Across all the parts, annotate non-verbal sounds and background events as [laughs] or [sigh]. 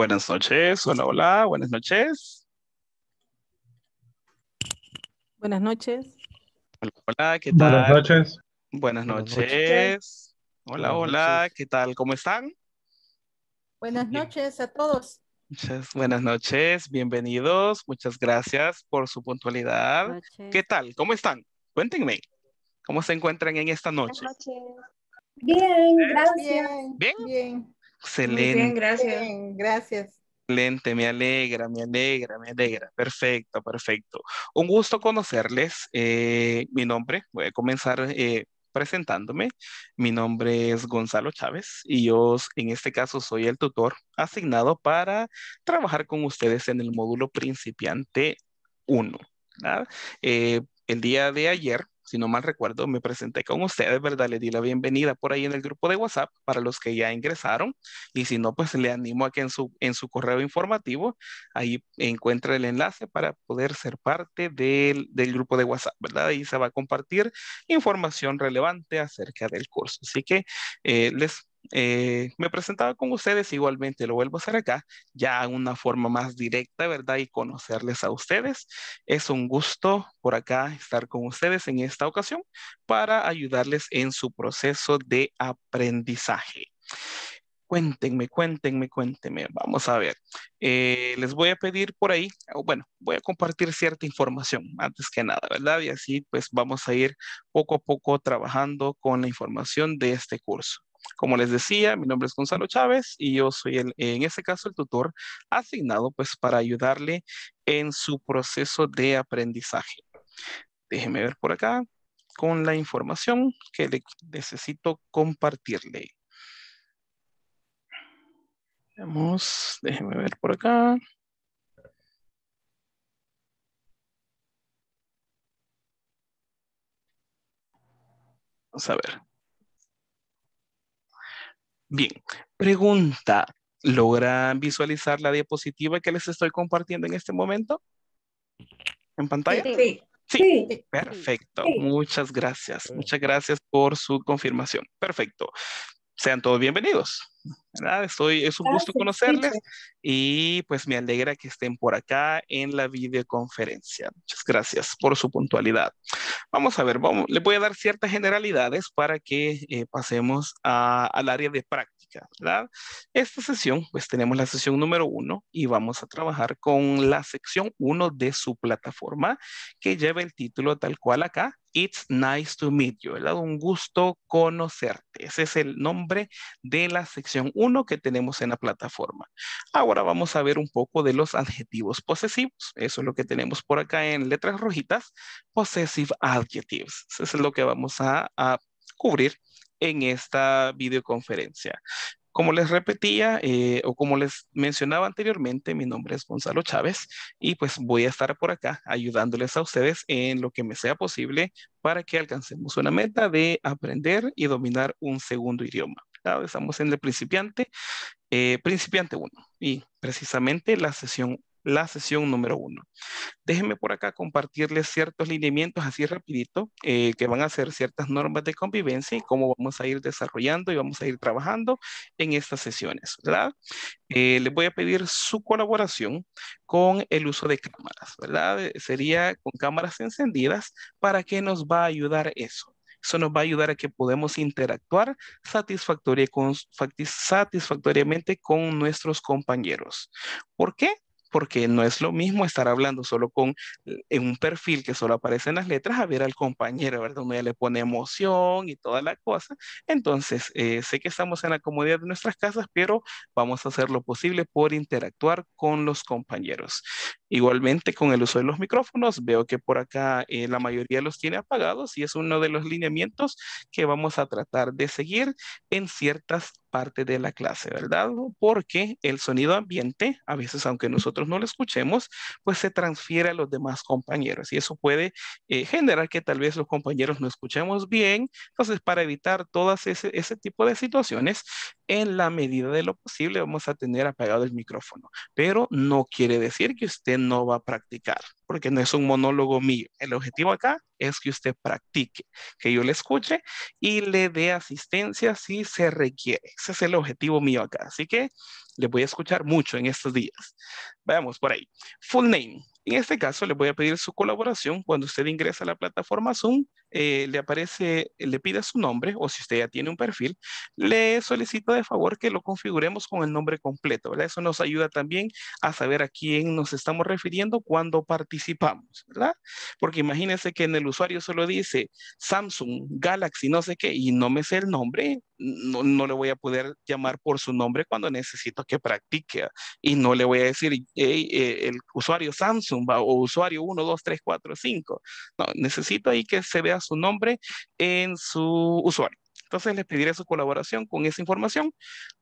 Buenas noches, hola, hola, buenas noches. Buenas noches. Hola, hola, ¿qué tal? Buenas noches. Buenas Buenas noches. Hola, Buenas hola, noches. ¿qué tal? ¿Cómo están? Buenas noches a todos. Muchas buenas noches, bienvenidos, muchas gracias por su puntualidad. noches. ¿Qué tal? ¿Cómo están? Cuéntenme, ¿cómo se encuentran en esta Buenas noche? noches. Bien, gracias. Bien. ¿Bien? Bien. Muy Excelente. bien, gracias. Bien, gracias. Excelente, me alegra, me alegra, me alegra. Perfecto, perfecto. Un gusto conocerles. Eh, mi nombre, voy a comenzar eh, presentándome. Mi nombre es Gonzalo Chávez y yo en este caso soy el tutor asignado para trabajar con ustedes en el módulo principiante 1. ¿verdad? Eh, el día de ayer, si no mal recuerdo, me presenté con ustedes, ¿verdad? Les di la bienvenida por ahí en el grupo de WhatsApp para los que ya ingresaron. Y si no, pues le animo a que en su, en su correo informativo ahí encuentre el enlace para poder ser parte del, del grupo de WhatsApp, ¿verdad? Ahí se va a compartir información relevante acerca del curso. Así que eh, les... eh, me presentaba con ustedes, igualmente lo vuelvo a hacer acá, ya en una forma más directa, ¿verdad? Y conocerles a ustedes. Es un gusto por acá estar con ustedes en esta ocasión para ayudarles en su proceso de aprendizaje. Cuéntenme, cuéntenme, cuéntenme. Vamos a ver. Eh, les voy a pedir por ahí, bueno, voy a compartir cierta información antes que nada, ¿verdad? Y así pues vamos a ir poco a poco trabajando con la información de este curso. Como les decía, mi nombre es Gonzalo Chávez y yo soy el, en este caso el tutor asignado pues para ayudarle en su proceso de aprendizaje. Déjeme ver por acá con la información que necesito compartirle. Veamos, déjeme ver por acá. Vamos a ver. Bien, pregunta. ¿Logran visualizar la diapositiva que les estoy compartiendo en este momento? ¿En pantalla? Sí. Sí, Sí, perfecto. Sí. Muchas gracias. Muchas gracias por su confirmación. Perfecto. Sean todos bienvenidos. ¿Verdad? Estoy, es un gusto conocerles teacher. y pues me alegra que estén por acá en la videoconferencia. Muchas gracias por su puntualidad. Vamos a ver, vamos, les voy a dar ciertas generalidades para que eh, pasemos a- al área de práctica, ¿verdad? Esta sesión, pues tenemos la sesión número uno y vamos a trabajar con la sección uno de su plataforma que lleva el título tal cual acá, It's nice to meet you, ¿verdad? Un gusto conocerte. Ese es el nombre de la sección 1 que tenemos en la plataforma. Ahora vamos a ver un poco de los adjetivos posesivos. Eso es lo que tenemos por acá en letras rojitas. Possessive adjectives. Eso es lo que vamos a, a cubrir en esta videoconferencia. Como les repetía eh, o como les mencionaba anteriormente, mi nombre es Gonzalo Chávez y pues voy a estar por acá ayudándoles a ustedes en lo que me sea posible para que alcancemos una meta de aprender y dominar un segundo idioma. Estamos en el principiante, eh, principiante 1 y precisamente la sesión, la sesión número 1. Déjenme por acá compartirles ciertos lineamientos así rapidito eh, que van a ser ciertas normas de convivencia y cómo vamos a ir desarrollando y vamos a ir trabajando en estas sesiones, ¿verdad? Eh, les voy a pedir su colaboración con el uso de cámaras, ¿verdad? Eh, Sería con cámaras encendidas. ¿Para qué nos va a ayudar eso? Eso nos va a ayudar a que podamos interactuar satisfactoriamente con nuestros compañeros. ¿Por qué? Porque no es lo mismo estar hablando solo con en un perfil que solo aparecen las letras a ver al compañero, ¿verdad? Uno ya le pone emoción y toda la cosa. Entonces, eh, sé que estamos en la comodidad de nuestras casas, pero vamos a hacer lo posible por interactuar con los compañeros. Igualmente, con el uso de los micrófonos, veo que por acá eh, la mayoría los tiene apagados y es uno de los lineamientos que vamos a tratar de seguir en ciertas partes de la clase, ¿verdad? Porque el sonido ambiente, a veces aunque nosotros no lo escuchemos, pues se transfiere a los demás compañeros y eso puede eh, generar que tal vez los compañeros no escuchemos bien. Entonces, para evitar todas ese, ese tipo de situaciones, en la medida de lo posible vamos a tener apagado el micrófono, pero no quiere decir que usted no va a practicar, porque no es un monólogo mío. El objetivo acá es que usted practique, que yo le escuche y le dé asistencia si se requiere. Ese es el objetivo mío acá. Así que le voy a escuchar mucho en estos días. Veamos por ahí. Full name. En este caso, le voy a pedir su colaboración. Cuando usted ingresa a la plataforma Zoom, eh, le aparece, le pide su nombre o si usted ya tiene un perfil, le solicito de favor que lo configuremos con el nombre completo, ¿verdad? Eso nos ayuda también a saber a quién nos estamos refiriendo cuando participamos, ¿verdad? Porque imagínense que en el usuario solo dice Samsung, Galaxy, no sé qué, y no me sé el nombre, no, no le voy a poder llamar por su nombre cuando necesito que practique y no le voy a decir eh, el usuario Samsung o usuario 1, 2, 3, 4, 5. No, necesito ahí que se vea su nombre en su usuario. Entonces les pediré su colaboración con esa información.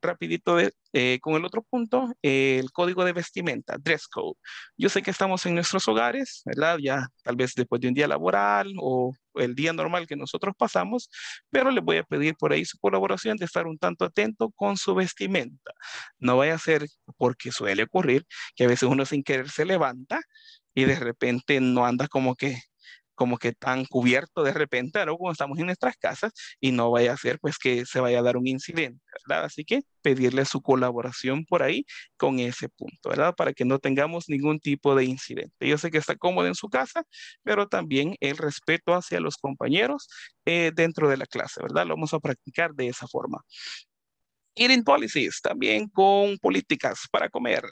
Rapidito eh, con el otro punto, el código de vestimenta, dress code. Yo sé que estamos en nuestros hogares, ¿verdad? Ya tal vez después de un día laboral o el día normal que nosotros pasamos, pero les voy a pedir por ahí su colaboración de estar un tanto atento con su vestimenta. No vaya a ser porque suele ocurrir que a veces uno sin querer se levanta y de repente no anda como que como que tan cubierto de repente, ¿no? Como estamos en nuestras casas y no vaya a ser pues que se vaya a dar un incidente, ¿verdad? Así que pedirle su colaboración por ahí con ese punto, ¿verdad? Para que no tengamos ningún tipo de incidente. Yo sé que está cómodo en su casa, pero también el respeto hacia los compañeros eh, dentro de la clase, ¿verdad? Lo vamos a practicar de esa forma. Eating policies, también con políticas para comer.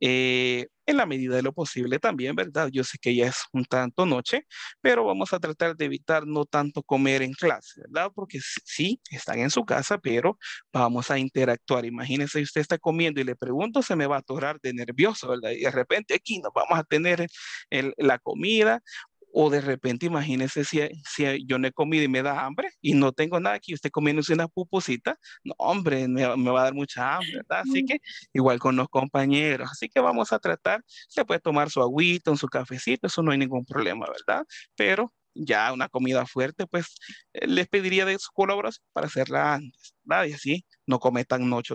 Eh, en la medida de lo posible también, ¿verdad? Yo sé que ya es un tanto noche, pero vamos a tratar de evitar no tanto comer en clase, ¿verdad? Porque sí, están en su casa, pero vamos a interactuar. Imagínense, usted está comiendo y le pregunto, se me va a atorar de nervioso, ¿verdad? Y de repente aquí nos vamos a tener la comida o de repente, imagínese si, si yo no he comido y me da hambre y no tengo nada aquí, usted comiéndose una pupusita, no, hombre, me, va a dar mucha hambre, ¿verdad? Así que igual con los compañeros. Así que vamos a tratar, se puede tomar su agüita, su cafecito, eso no hay ningún problema, ¿verdad? Pero ya una comida fuerte, pues eh, les pediría de su colaboración para hacerla antes, ¿verdad? Así no come tan noche,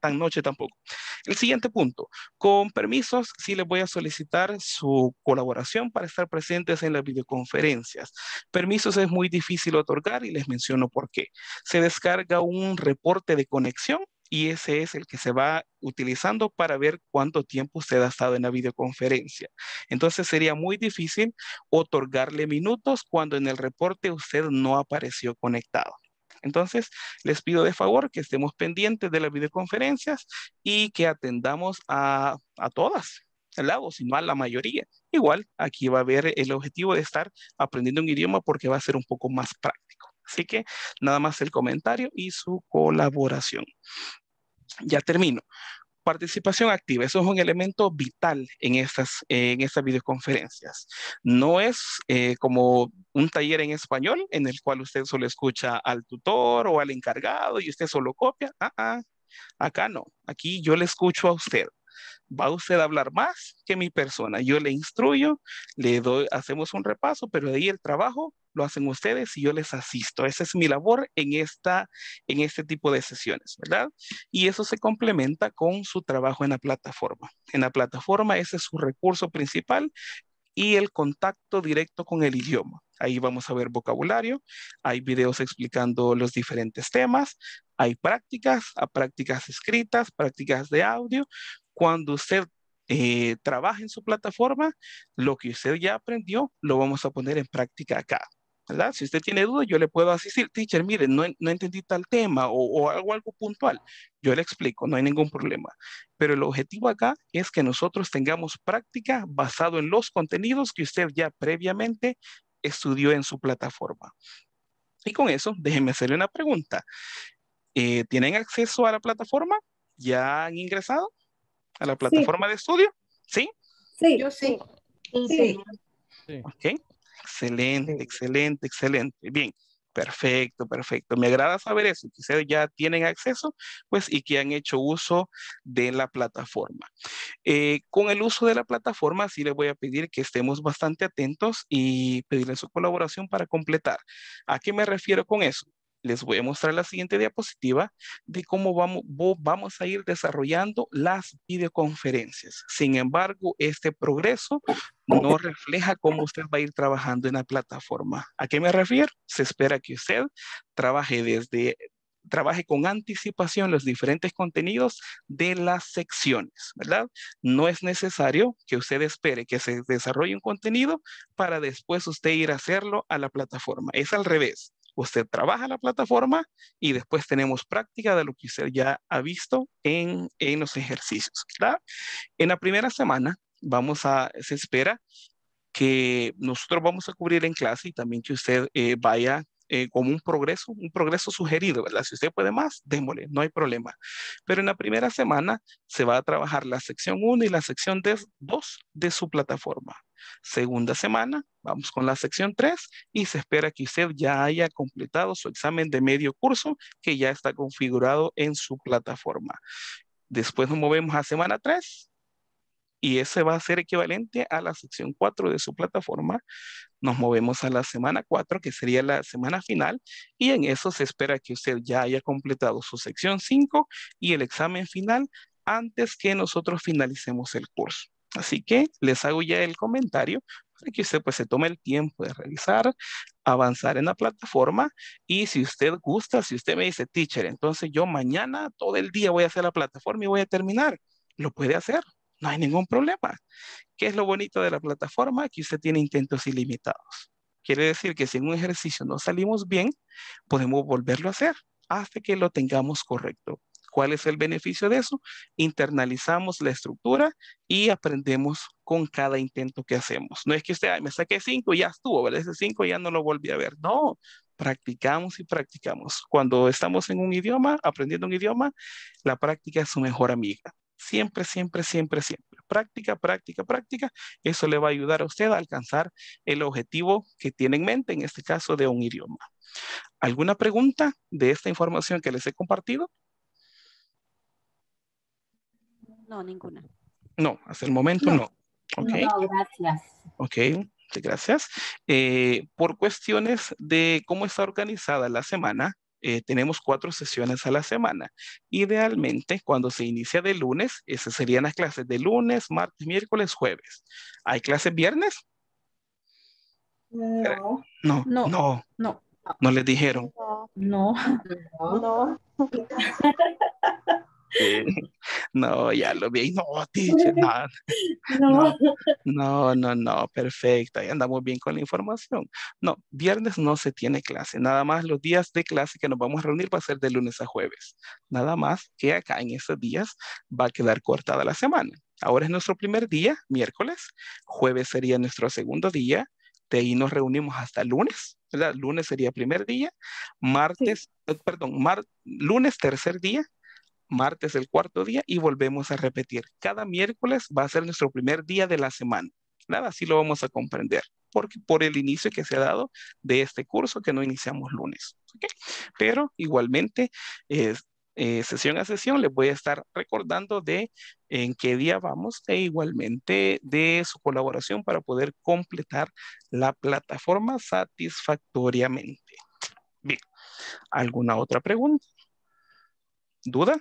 tan noche tampoco. El siguiente punto, con permisos, sí les voy a solicitar su colaboración para estar presentes en las videoconferencias. Permisos es muy difícil otorgar y les menciono por qué. Se descarga un reporte de conexión y ese es el que se va utilizando para ver cuánto tiempo usted ha estado en la videoconferencia. Entonces sería muy difícil otorgarle minutos cuando en el reporte usted no apareció conectado. Entonces, les pido de favor que estemos pendientes de las videoconferencias y que atendamos a, a todas, ¿verdad? O si no la mayoría. Igual, aquí va a haber el objetivo de estar aprendiendo un idioma porque va a ser un poco más práctico. Así que nada más el comentario y su colaboración. Ya termino. Participación activa, eso es un elemento vital en estas, en estas videoconferencias. No es eh, como un taller en español en el cual usted solo escucha al tutor o al encargado y usted solo copia. Ah, ah. Acá no, aquí yo le escucho a usted va usted a hablar más que mi persona. Yo le instruyo, le doy, hacemos un repaso, pero de ahí el trabajo lo hacen ustedes y yo les asisto. Esa es mi labor en, esta, en este tipo de sesiones, ¿verdad? Y eso se complementa con su trabajo en la plataforma. En la plataforma ese es su recurso principal y el contacto directo con el idioma. Ahí vamos a ver vocabulario, hay videos explicando los diferentes temas, hay prácticas, a prácticas escritas, prácticas de audio, cuando usted eh, trabaja en su plataforma, lo que usted ya aprendió, lo vamos a poner en práctica acá. ¿Verdad? Si usted tiene dudas, yo le puedo asistir, teacher, mire, no, no entendí tal tema o, o, algo, algo puntual. Yo le explico, no hay ningún problema. Pero el objetivo acá es que nosotros tengamos práctica basado en los contenidos que usted ya previamente estudió en su plataforma. Y con eso, déjenme hacerle una pregunta. Eh, ¿Tienen acceso a la plataforma? ¿Ya han ingresado? a la plataforma de estudio? ¿Sí? Sí. Yo sí. Sí. Ok. Excelente, excelente, excelente. Bien. Perfecto, perfecto. Me agrada saber eso, que ustedes ya tienen acceso, pues, y que han hecho uso de la plataforma. Eh, con el uso de la plataforma, sí les voy a pedir que estemos bastante atentos y pedirle su colaboración para completar. ¿A qué me refiero con eso? Les voy a mostrar la siguiente diapositiva de cómo vamos, vamos a ir desarrollando las videoconferencias. Sin embargo, este progreso no refleja cómo usted va a ir trabajando en la plataforma. ¿A qué me refiero? Se espera que usted trabaje desde trabaje con anticipación los diferentes contenidos de las secciones, ¿verdad? No es necesario que usted espere que se desarrolle un contenido para después usted ir a hacerlo a la plataforma. Es al revés. Usted trabaja la plataforma y después tenemos práctica de lo que usted ya ha visto en, en los ejercicios. En la primera semana vamos a, se espera que nosotros vamos a cubrir en clase y también que usted eh, vaya eh, como un progreso, un progreso sugerido, ¿verdad? Si usted puede más, démosle, no hay problema. Pero en la primera semana se va a trabajar la sección 1 y la sección 2 de su plataforma. Segunda semana, vamos con la sección 3 y se espera que usted ya haya completado su examen de medio curso que ya está configurado en su plataforma. Después nos movemos a semana 3 y ese va a ser equivalente a la sección 4 de su plataforma. Nos movemos a la semana 4, que sería la semana final, y en eso se espera que usted ya haya completado su sección 5 y el examen final antes que nosotros finalicemos el curso. Así que les hago ya el comentario para que usted pues se tome el tiempo de revisar, avanzar en la plataforma y si usted gusta, si usted me dice, teacher, entonces yo mañana todo el día voy a hacer la plataforma y voy a terminar, lo puede hacer, no hay ningún problema. ¿Qué es lo bonito de la plataforma? Que usted tiene intentos ilimitados. Quiere decir que si en un ejercicio no salimos bien, podemos volverlo a hacer hasta que lo tengamos correcto. ¿Cuál es el beneficio de eso? Internalizamos la estructura y aprendemos con cada intento que hacemos. No es que usted, me saqué cinco y ya estuvo, ¿verdad? Ese cinco ya no lo volví a ver. No, practicamos y practicamos. Cuando estamos en un idioma, aprendiendo un idioma, la práctica es su mejor amiga. Siempre, siempre, siempre, siempre. Práctica, práctica, práctica. Eso le va a ayudar a usted a alcanzar el objetivo que tiene en mente, en este caso de un idioma. ¿Alguna pregunta de esta información que les he compartido? No, ninguna. No, hasta el momento no. Okay. No, gracias. Ok, gracias. Eh, por cuestiones de cómo está organizada la semana, eh, tenemos cuatro sesiones a la semana. Idealmente, cuando se inicia de lunes, esas serían las clases de lunes, martes, miércoles, jueves. ¿Hay clases viernes? No. No, no, no. No. No les dijeron. No. No. [laughs] [laughs] No, ya lo vi. No, teacher, [laughs] no. No. [laughs] No, no, no, perfecto, ahí andamos bien con la información. No, viernes no se tiene clase, nada más los días de clase que nos vamos a reunir va a ser de lunes a jueves. Nada más que acá en estos días va a quedar cortada la semana. Ahora es nuestro primer día, miércoles, jueves sería nuestro segundo día, de ahí nos reunimos hasta lunes, ¿verdad? Lunes sería primer día, martes, eh, perdón, mar, lunes tercer día, martes el cuarto día y volvemos a repetir. Cada miércoles va a ser nuestro primer día de la semana. Nada, así lo vamos a comprender, porque por el inicio que se ha dado de este curso que no iniciamos lunes. Pero igualmente, eh, sesión a sesión, les voy a estar recordando de en qué día vamos e igualmente de su colaboración para poder completar la plataforma satisfactoriamente. Bien, ¿alguna otra pregunta? ¿Duda?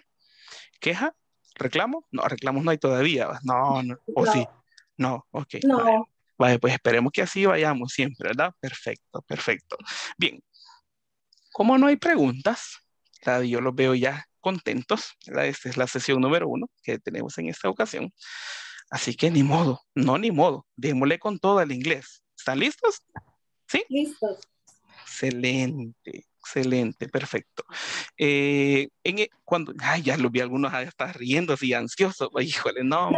¿Queja? ¿Reclamo? No, reclamos no hay todavía. No, no. ¿O sí? No, ok. No. Vale. Vale, pues esperemos que así vayamos siempre, ¿verdad? Perfecto, perfecto. Bien, como no hay preguntas, ¿verdad? yo los veo ya contentos, ¿verdad? Esta es la sesión número uno que tenemos en esta ocasión. Así que ni modo, no ni modo, démosle con todo el inglés. ¿Están listos? ¿Sí? Listos. Excelente, excelente, perfecto. Eh, en, e- cuando, ay, ya lo vi algunos hasta riendo así ansiosos, híjole, no.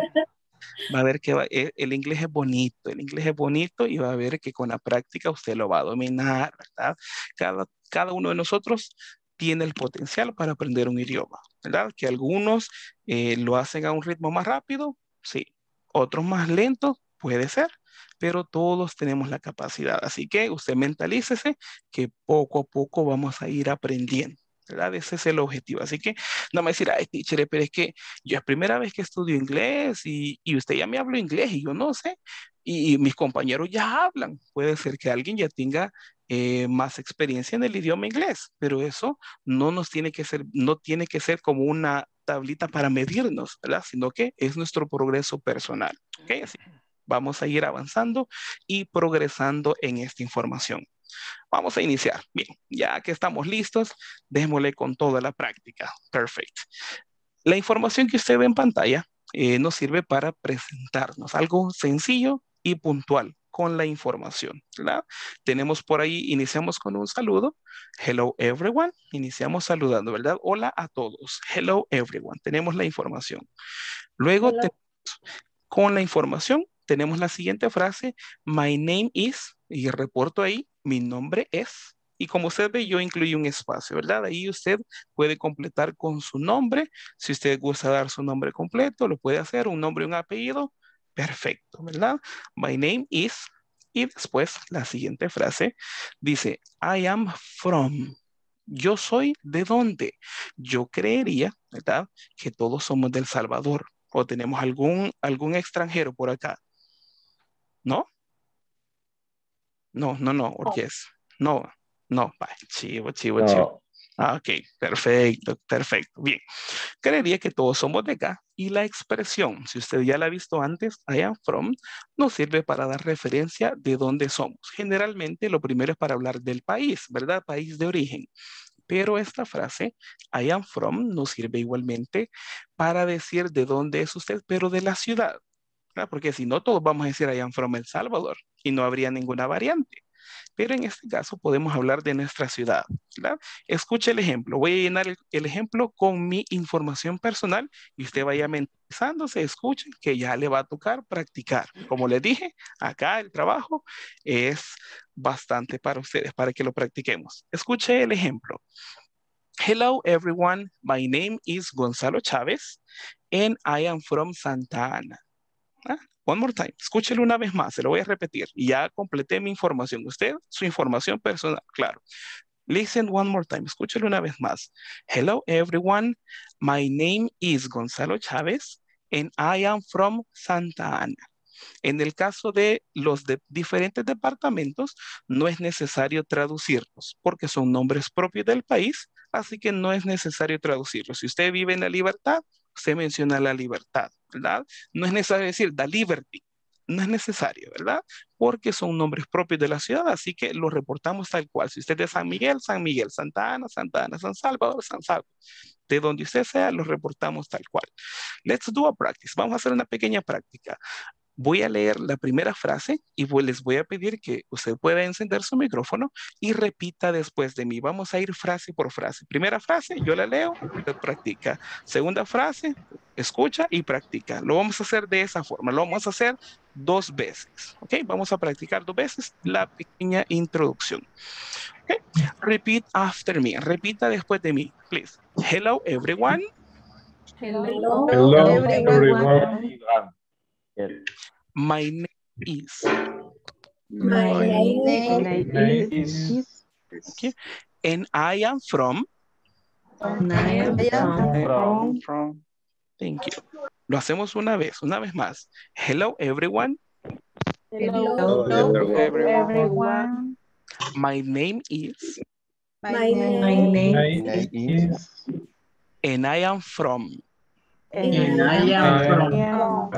Va a ver que va- e- el inglés es bonito, el inglés es bonito y va a ver que con la práctica usted lo va a dominar, ¿verdad? Cada, cada uno de nosotros tiene el potencial para aprender un idioma, ¿verdad? Que algunos eh, lo hacen a un ritmo más rápido, sí. Otros más lentos, puede ser, pero todos tenemos la capacidad. Así que usted mentalícese que poco a poco vamos a ir aprendiendo. ¿verdad? Ese es el objetivo. Así que no me decir, ay, teacher, pero es que yo es primera vez que estudio inglés y, y usted ya me habló inglés y yo no sé, y, y mis compañeros ya hablan. Puede ser que alguien ya tenga eh, más experiencia en el idioma inglés, pero eso no nos tiene que ser, no tiene que ser como una tablita para medirnos, ¿verdad? Sino que es nuestro progreso personal. ¿ok? Así, vamos a ir avanzando y progresando en esta información. Vamos a iniciar. Bien, ya que estamos listos, démosle con toda la práctica. Perfecto. La información que usted ve en pantalla eh, nos sirve para presentarnos algo sencillo y puntual con la información, ¿verdad? Tenemos por ahí, iniciamos con un saludo. Hello everyone. Iniciamos saludando, ¿verdad? Hola a todos. Hello everyone. Tenemos la información. Luego, tenemos- con la información, tenemos la siguiente frase. My name is, y reporto ahí, mi nombre es. Y como usted ve, yo incluí un espacio, ¿verdad? Ahí usted puede completar con su nombre. Si usted gusta dar su nombre completo, lo puede hacer, un nombre y un apellido. Perfecto, ¿verdad? My name is, y después la siguiente frase dice, I am from. Yo soy de dónde. Yo creería, ¿verdad? Que todos somos del Salvador o tenemos algún, algún extranjero por acá. ¿No? No, no, no, porque es. No, no, va, chivo, chivo, chivo. Ah, ok, perfecto, perfecto. Bien, creería que todos somos de acá y la expresión, si usted ya la ha visto antes, I am from, nos sirve para dar referencia de dónde somos. Generalmente lo primero es para hablar del país, ¿verdad? País de origen. Pero esta frase, I am from, nos sirve igualmente para decir de dónde es usted, pero de la ciudad. ¿Verdad? Porque si no, todos vamos a decir I am from El Salvador y no habría ninguna variante. Pero en este caso podemos hablar de nuestra ciudad. Escuche el ejemplo. Voy a llenar el, el ejemplo con mi información personal y usted vaya mentalizándose, escuche que ya le va a tocar practicar. Como les dije, acá el trabajo es bastante para ustedes, para que lo practiquemos. Escuche el ejemplo. Hello everyone, my name is Gonzalo Chávez and I am from Santa Ana. One more time, escúchelo una vez más, se lo voy a repetir y ya completé mi información. Usted, su información personal, claro. Listen one more time, escúchelo una vez más. Hello everyone, my name is Gonzalo Chávez and I am from Santa Ana. En el caso de los de diferentes departamentos, no es necesario traducirlos porque son nombres propios del país, así que no es necesario traducirlos. Si usted vive en la libertad, usted menciona la libertad, ¿verdad? No es necesario decir the liberty, no es necesario, ¿verdad? Porque son nombres propios de la ciudad, así que los reportamos tal cual. Si usted es de San Miguel, San Miguel, Santa Ana, Santa Ana, San Salvador, San Salvador. De donde usted sea, los reportamos tal cual. Let's do a practice. Vamos a hacer una pequeña práctica. Voy a leer la primera frase y les voy a pedir que usted pueda encender su micrófono y repita después de mí. Vamos a ir frase por frase. Primera frase, yo la leo, usted practica. Segunda frase, escucha y practica. Lo vamos a hacer de esa forma. Lo vamos a hacer dos veces. ¿Ok? Vamos a practicar dos veces la pequeña introducción. ¿Ok? Repeat after me. Repita después de mí, please. Hello everyone. Hello, Hello, everyone. My name is. My name is And I am from. From- from Thank you. Lo hacemos una vez, una vez más. Hello everyone. Hello, everyone. My name is. My My name name is And I am from. And I am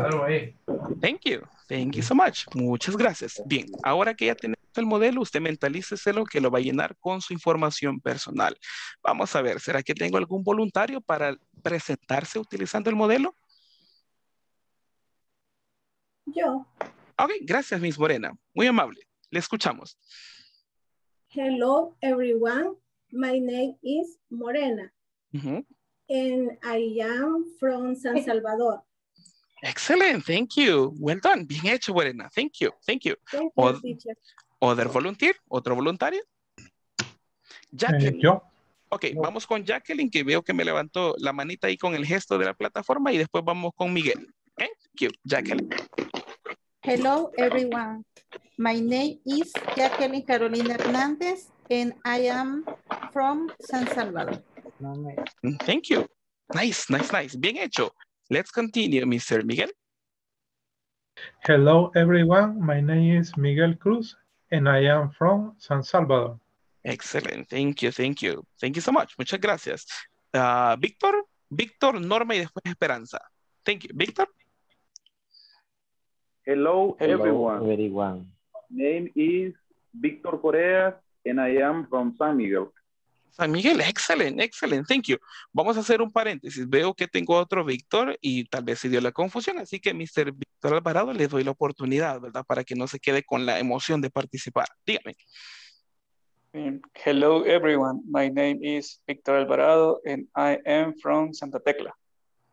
Thank you. Thank you so much. Muchas gracias. Bien, ahora que ya tenemos el modelo, usted mentalíceselo que lo va a llenar con su información personal. Vamos a ver, ¿será que tengo algún voluntario para presentarse utilizando el modelo? yo. Ok, gracias, Miss Morena. Muy amable. Le escuchamos. Hello, everyone. My name is Morena. And I am from San Salvador. Excellent. Thank you. Well done. Bien hecho, Morena. Thank you. Thank you. Thank you, teacher. Other volunteer, otro voluntario. Jacqueline. yo. Ok, vamos con Jacqueline, que veo que me levantó la manita ahí con el gesto de la plataforma y después vamos con Miguel. Thank you. Jacqueline. Hello, everyone. My name is Jacqueline Carolina Hernández, and I am from San Salvador. Mm, Thank you. Nice, nice, nice. Bien hecho. Let's continue, Mr. Miguel. Hello everyone, my name is Miguel Cruz and I am from San Salvador. Excellent. Thank you, thank you. Thank you so much. Muchas gracias. Uh, Víctor, Víctor, Norma y después Esperanza. Thank you. Víctor. Hello, Hello, everyone. everyone. Name is Victor Correa and I am from San Miguel. San Miguel, excelente, excelente, thank you. Vamos a hacer un paréntesis. Veo que tengo otro Víctor y tal vez se dio la confusión, así que Mr. Víctor Alvarado le doy la oportunidad, ¿verdad? Para que no se quede con la emoción de participar. Dígame. Hello, everyone. My name is Victor Alvarado, and I am from Santa Tecla.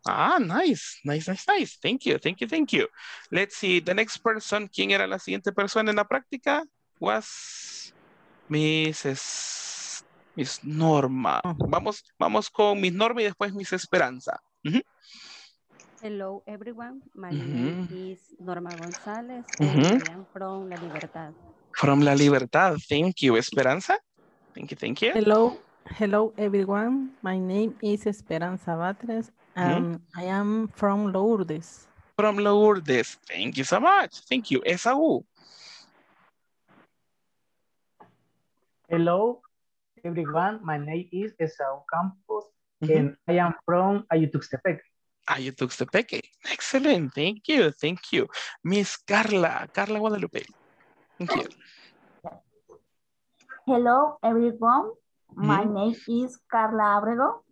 Ah, nice, nice, nice, nice. Thank you, thank you, thank you. Let's see, the next person, ¿quién era la siguiente persona en la práctica? Was Mrs. Miss Norma. Vamos, vamos con Miss Norma y después Miss Esperanza. Hello, everyone. My name is Norma González, Ujú. and I am from La Libertad. From La Libertad, thank you. Esperanza? Thank you, thank you. Hello, hello everyone. My name is Esperanza Batres and I am from Lourdes. From Lourdes, thank you so much. Thank you. Esaú. Hello, everyone. My name is Esau Campos, and I am from Ayutuxtepec. Ayutuxtepeque. Excellent. Thank you. Thank you. Miss Carla. Carla Guadalupe. Thank you. Hello, everyone. My name is Carla Abrego.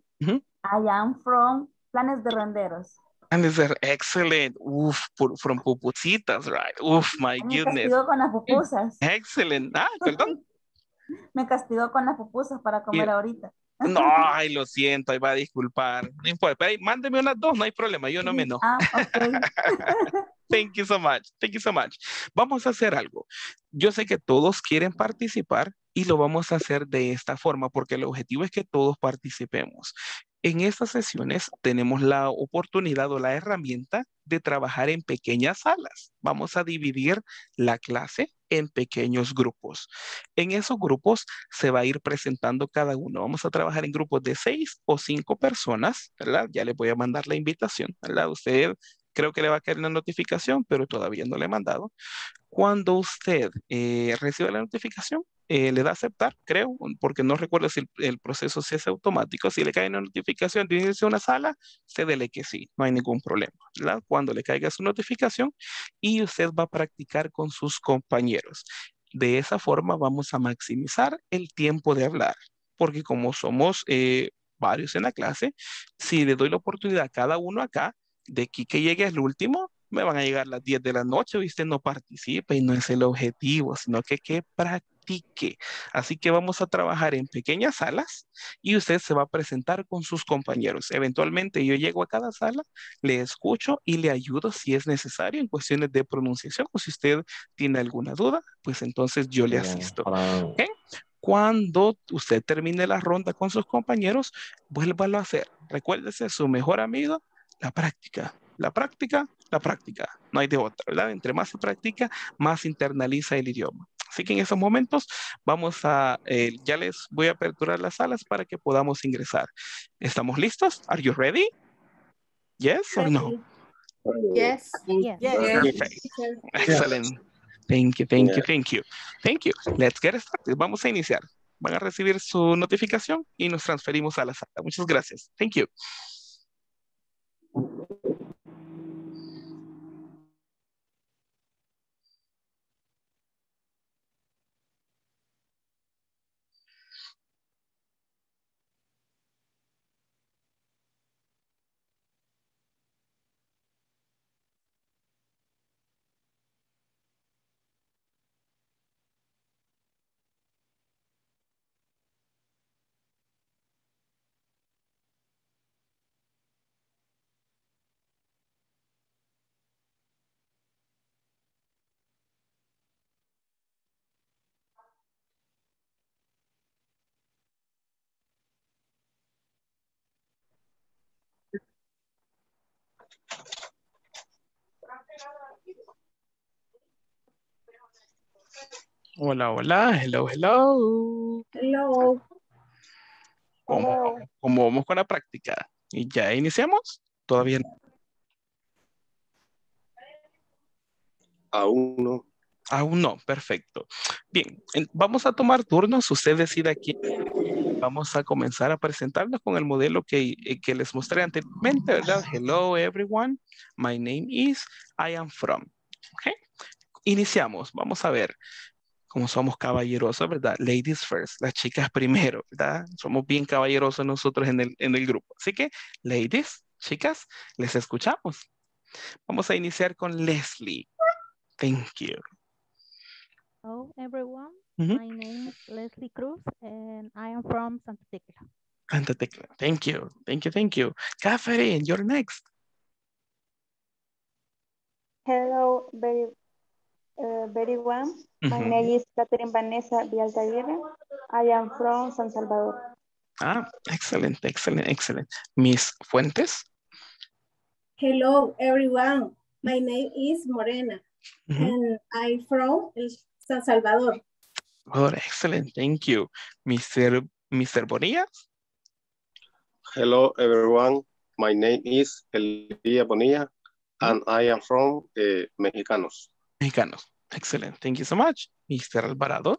I am from Planes de Renderos. And is there excellent. Oof, from pupusitas, right? Oof, my goodness. con las pupusas. Excellent. Ah, perdón. [laughs] Me castigó con las pupusas para comer ahorita. No, [laughs] ay, lo siento, ahí va a disculpar. No importa, pero ahí, mándeme unas dos, no hay problema, yo no me enojo. Ah, ok. [laughs] Thank you so much. Thank you so much. Vamos a hacer algo. Yo sé que todos quieren participar y lo vamos a hacer de esta forma porque el objetivo es que todos participemos. En estas sesiones tenemos la oportunidad o la herramienta de trabajar en pequeñas salas. Vamos a dividir la clase en pequeños grupos. En esos grupos se va a ir presentando cada uno. Vamos a trabajar en grupos de seis o cinco personas, ¿verdad? Ya les voy a mandar la invitación, ¿verdad? Usted creo que le va a caer una notificación, pero todavía no le he mandado. Cuando usted eh, reciba la notificación, eh, le da aceptar, creo, porque no recuerdo si el, proceso se hace automático. Si le cae una notificación de a una sala, se dele que sí, no hay ningún problema. Cuando le caiga su notificación y usted va a practicar con sus compañeros. De esa forma vamos a maximizar el tiempo de hablar, porque como somos eh, varios en la clase, si le doy la oportunidad a cada uno acá, de aquí que llegue al último, me van a llegar las 10 de la noche y usted no participa y no es el objetivo, sino que que practique. Así que vamos a trabajar en pequeñas salas y usted se va a presentar con sus compañeros. Eventualmente yo llego a cada sala, le escucho y le ayudo si es necesario en cuestiones de pronunciación o si usted tiene alguna duda, pues entonces yo le asisto. ¿ok? Cuando usted termine la ronda con sus compañeros, vuélvalo a hacer. Recuérdese, su mejor amigo, la práctica. La práctica, la práctica. No hay de otra, ¿verdad? Entre más se practica, más internaliza el idioma. Así que en esos momentos vamos a, eh, ya les voy a aperturar las salas para que podamos ingresar. ¿Estamos listos? Are you ready? Yes or no? Yes. Yes. Perfect. Excellent. Thank you, thank you, thank you. Thank you. Let's get started. Vamos a iniciar. Van a recibir su notificación y nos transferimos a la sala. Muchas gracias. Thank you. Hola, hola. Hello, hello. Hello. ¿Cómo, cómo vamos con la práctica? ¿Y ya iniciamos? Todavía no. Aún no. Aún no, perfecto. Bien, en- vamos a tomar turnos. Usted decide aquí. Vamos a comenzar a presentarnos con el modelo que, eh, que les mostré anteriormente, ¿verdad? Hello everyone, my name is, I am from. ¿Ok? Iniciamos, vamos a ver. Como somos caballerosos, ¿verdad? Ladies first, las chicas primero, ¿verdad? Somos bien caballerosos nosotros en el, en el grupo. Así que, ladies, chicas, les escuchamos. Vamos a iniciar con Leslie. Thank you. Hello, everyone. My name is Leslie Cruz, and I am from Santa Tecla. Santa Tecla. Thank you. Thank you. Thank you. Catherine, you're next. Hello, very, uh, very well. My name is Catherine Vanessa Vialtaguirre. I am from San Salvador. Ah, excellent, excellent, excellent. Miss Fuentes. Hello, everyone. My name is Morena, and I'm from El San Salvador. Oh, excellent. Thank you. Mr. Mr. Bonillas. Hello, everyone. My name is Elia Bonilla, and I am from uh, Mexicanos. Mexicanos. Excellent. Thank you so much. Mr. Alvarado.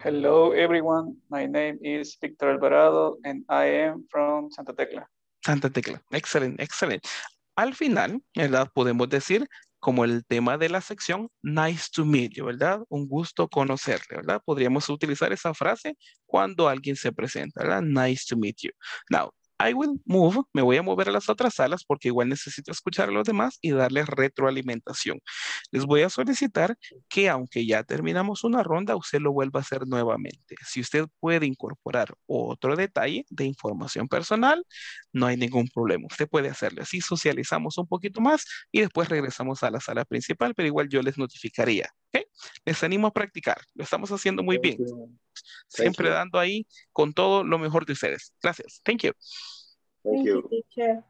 Hello, everyone. My name is Victor Alvarado, and I am from Santa Tecla. Santa Tecla. Excelente, excelente. Al final, ¿verdad? Podemos decir como el tema de la sección, nice to meet you, ¿verdad? Un gusto conocerle, ¿verdad? Podríamos utilizar esa frase cuando alguien se presenta, ¿verdad? Nice to meet you. Now, I will move, me voy a mover a las otras salas porque igual necesito escuchar a los demás y darles retroalimentación. Les voy a solicitar que aunque ya terminamos una ronda, usted lo vuelva a hacer nuevamente. Si usted puede incorporar otro detalle de información personal, no hay ningún problema. Usted puede hacerlo. Así socializamos un poquito más y después regresamos a la sala principal, pero igual yo les notificaría. Les animo a practicar. Lo estamos haciendo muy bien. Siempre dando ahí con todo lo mejor de ustedes. Gracias. Thank you. Thank you. teacher.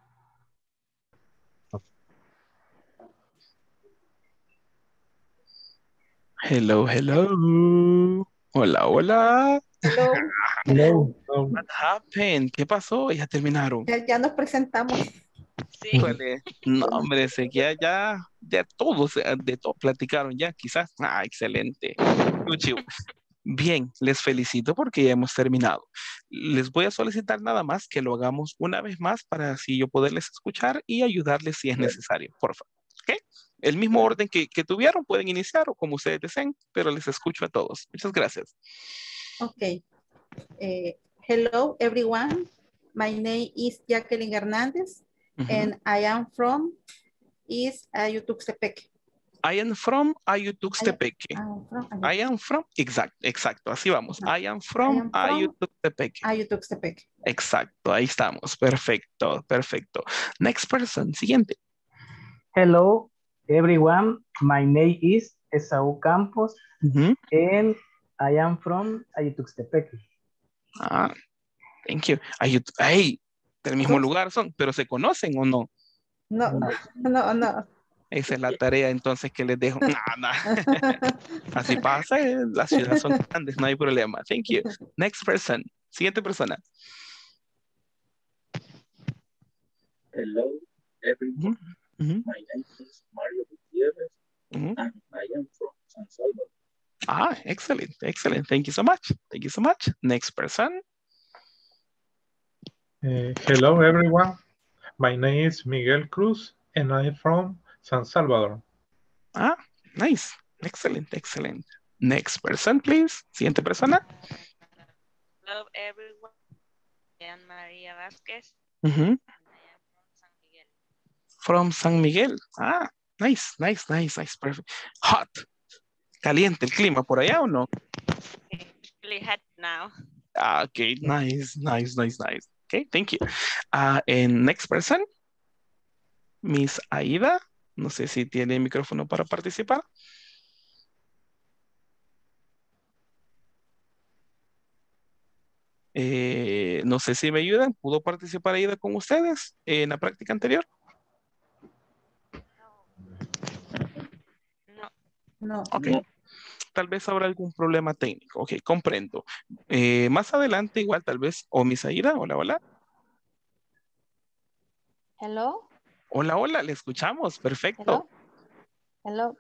Hello, hello. Hola, hola. Hello. Hello. What happened? ¿Qué pasó? Ya terminaron. Ya, ya nos presentamos. Híjole, no, hombre, sé que ya, ya, ya todos, de todo platicaron ya, quizás. Ah, excelente. Bien, les felicito porque ya hemos terminado. Les voy a solicitar nada más que lo hagamos una vez más para así yo poderles escuchar y ayudarles si es necesario, por favor. ¿Ok? El mismo orden que, que tuvieron, pueden iniciar o como ustedes deseen, pero les escucho a todos. Muchas gracias. Ok. Eh, hello, everyone. My name is Jacqueline And I am from East Ayutuxtepec. I am from Ayutuxtepeque. I am from I am from, exacto, exacto, así vamos. I am from am from Ayutuxtepeque. Ayutuxtepec. Exacto, ahí estamos. Perfecto, perfecto. Next person, siguiente. Hello, everyone. My name is Esau Campos, and I am from Ayutuxtepec. Ah, thank you. Ayut hey, del mismo lugar son, pero se conocen o no? No, no, no. Esa es la tarea entonces que les dejo. [laughs] Nada. [laughs] Así pasa, eh, las ciudades son grandes, no hay problema. Thank you. Next person, siguiente persona. Hello, everyone. My name is Mario Gutierrez, and I am from San Salvador. Ah, excellent, excellent. Thank you so much. Thank you so much. Next person. Uh, hello, everyone. My name is Miguel Cruz, and I'm from San Salvador. Ah, nice. Excellent, excellent. Next person, please. Siguiente persona. Hello everyone. I am Maria Vasquez. Ujú. From San Miguel. Ah, nice, nice, nice, nice, perfect. Hot. Caliente el clima por allá o no? Really hot now. Ah, okay, nice, nice, nice, nice. Okay, thank you. Ah, and next person. Miss Aida. No sé si tiene micrófono para participar. Eh, no sé si me ayudan. ¿Pudo participar Aida con ustedes en la práctica anterior? No. Ok. Tal vez habrá algún problema técnico. Ok, comprendo. Eh, más adelante, igual, tal vez, o Miss Aida, hola, hola. Hello, Hola, hola, le escuchamos. Perfecto. hello.